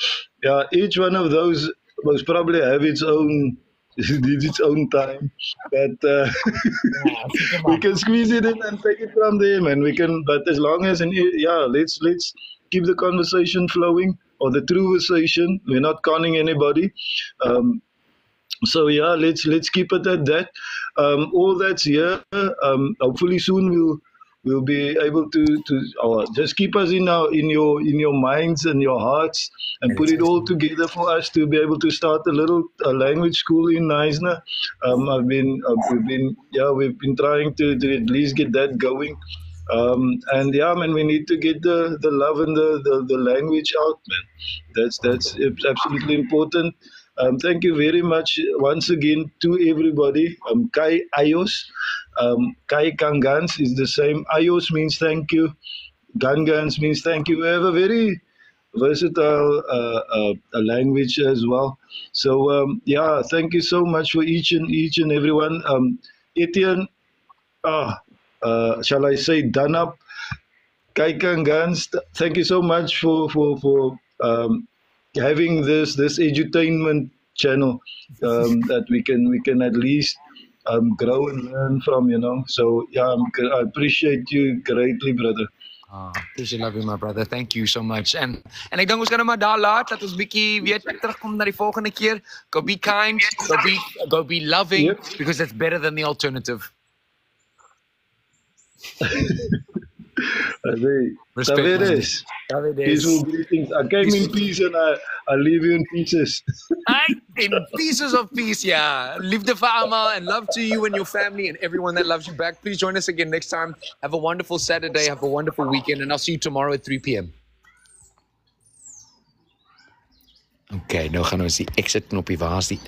yeah, each one of those must probably have its own its own time. But uh, we can squeeze it in and take it from them, and We can, but as long as and yeah, let's let's keep the conversation flowing or the true conversation. We're not conning anybody. Um, so yeah, let's let's keep it at that. Um, all that's here. Um, hopefully soon we'll we'll be able to to uh, just keep us in our in your in your minds and your hearts and put it all together for us to be able to start a little uh, language school in Knysna. Um, I've been we've been yeah we've been trying to, to at least get that going. Um, and yeah, man, we need to get the, the love and the, the, the language out, man. That's that's absolutely important. Um, thank you very much once again to everybody. Um, Kai Ayos, um, Kai Kangans is the same. Ayos means thank you. Gangans means thank you. We have a very versatile uh, uh, language as well. So um, yeah, thank you so much for each and each and everyone. Um, Etienne, ah, uh, shall I say, done up. Kai Kangans, thank you so much for for for um, having this this edutainment channel um, that we can we can at least um, grow and learn from you know so yeah I'm, I appreciate you greatly brother Ah, pleasure love you my brother. Thank you so much. En en ek dink ons gaan hom maar daar laat dat ons bietjie weer terugkom na die volgende keer. Go be kind, go be go be loving Yep. because that's better than the alternative. I say, Respect, man. Taveres, David peaceful greetings. I came in peace and I, I leave you in pieces. Ai, in pieces of peace, yeah. Liefde the almal and love to you and your family and everyone that loves you back. Please join us again next time. Have a wonderful Saturday, have a wonderful weekend and I'll see you tomorrow at 3 p.m. Okay, nou gaan ons die exit knoppie waar is die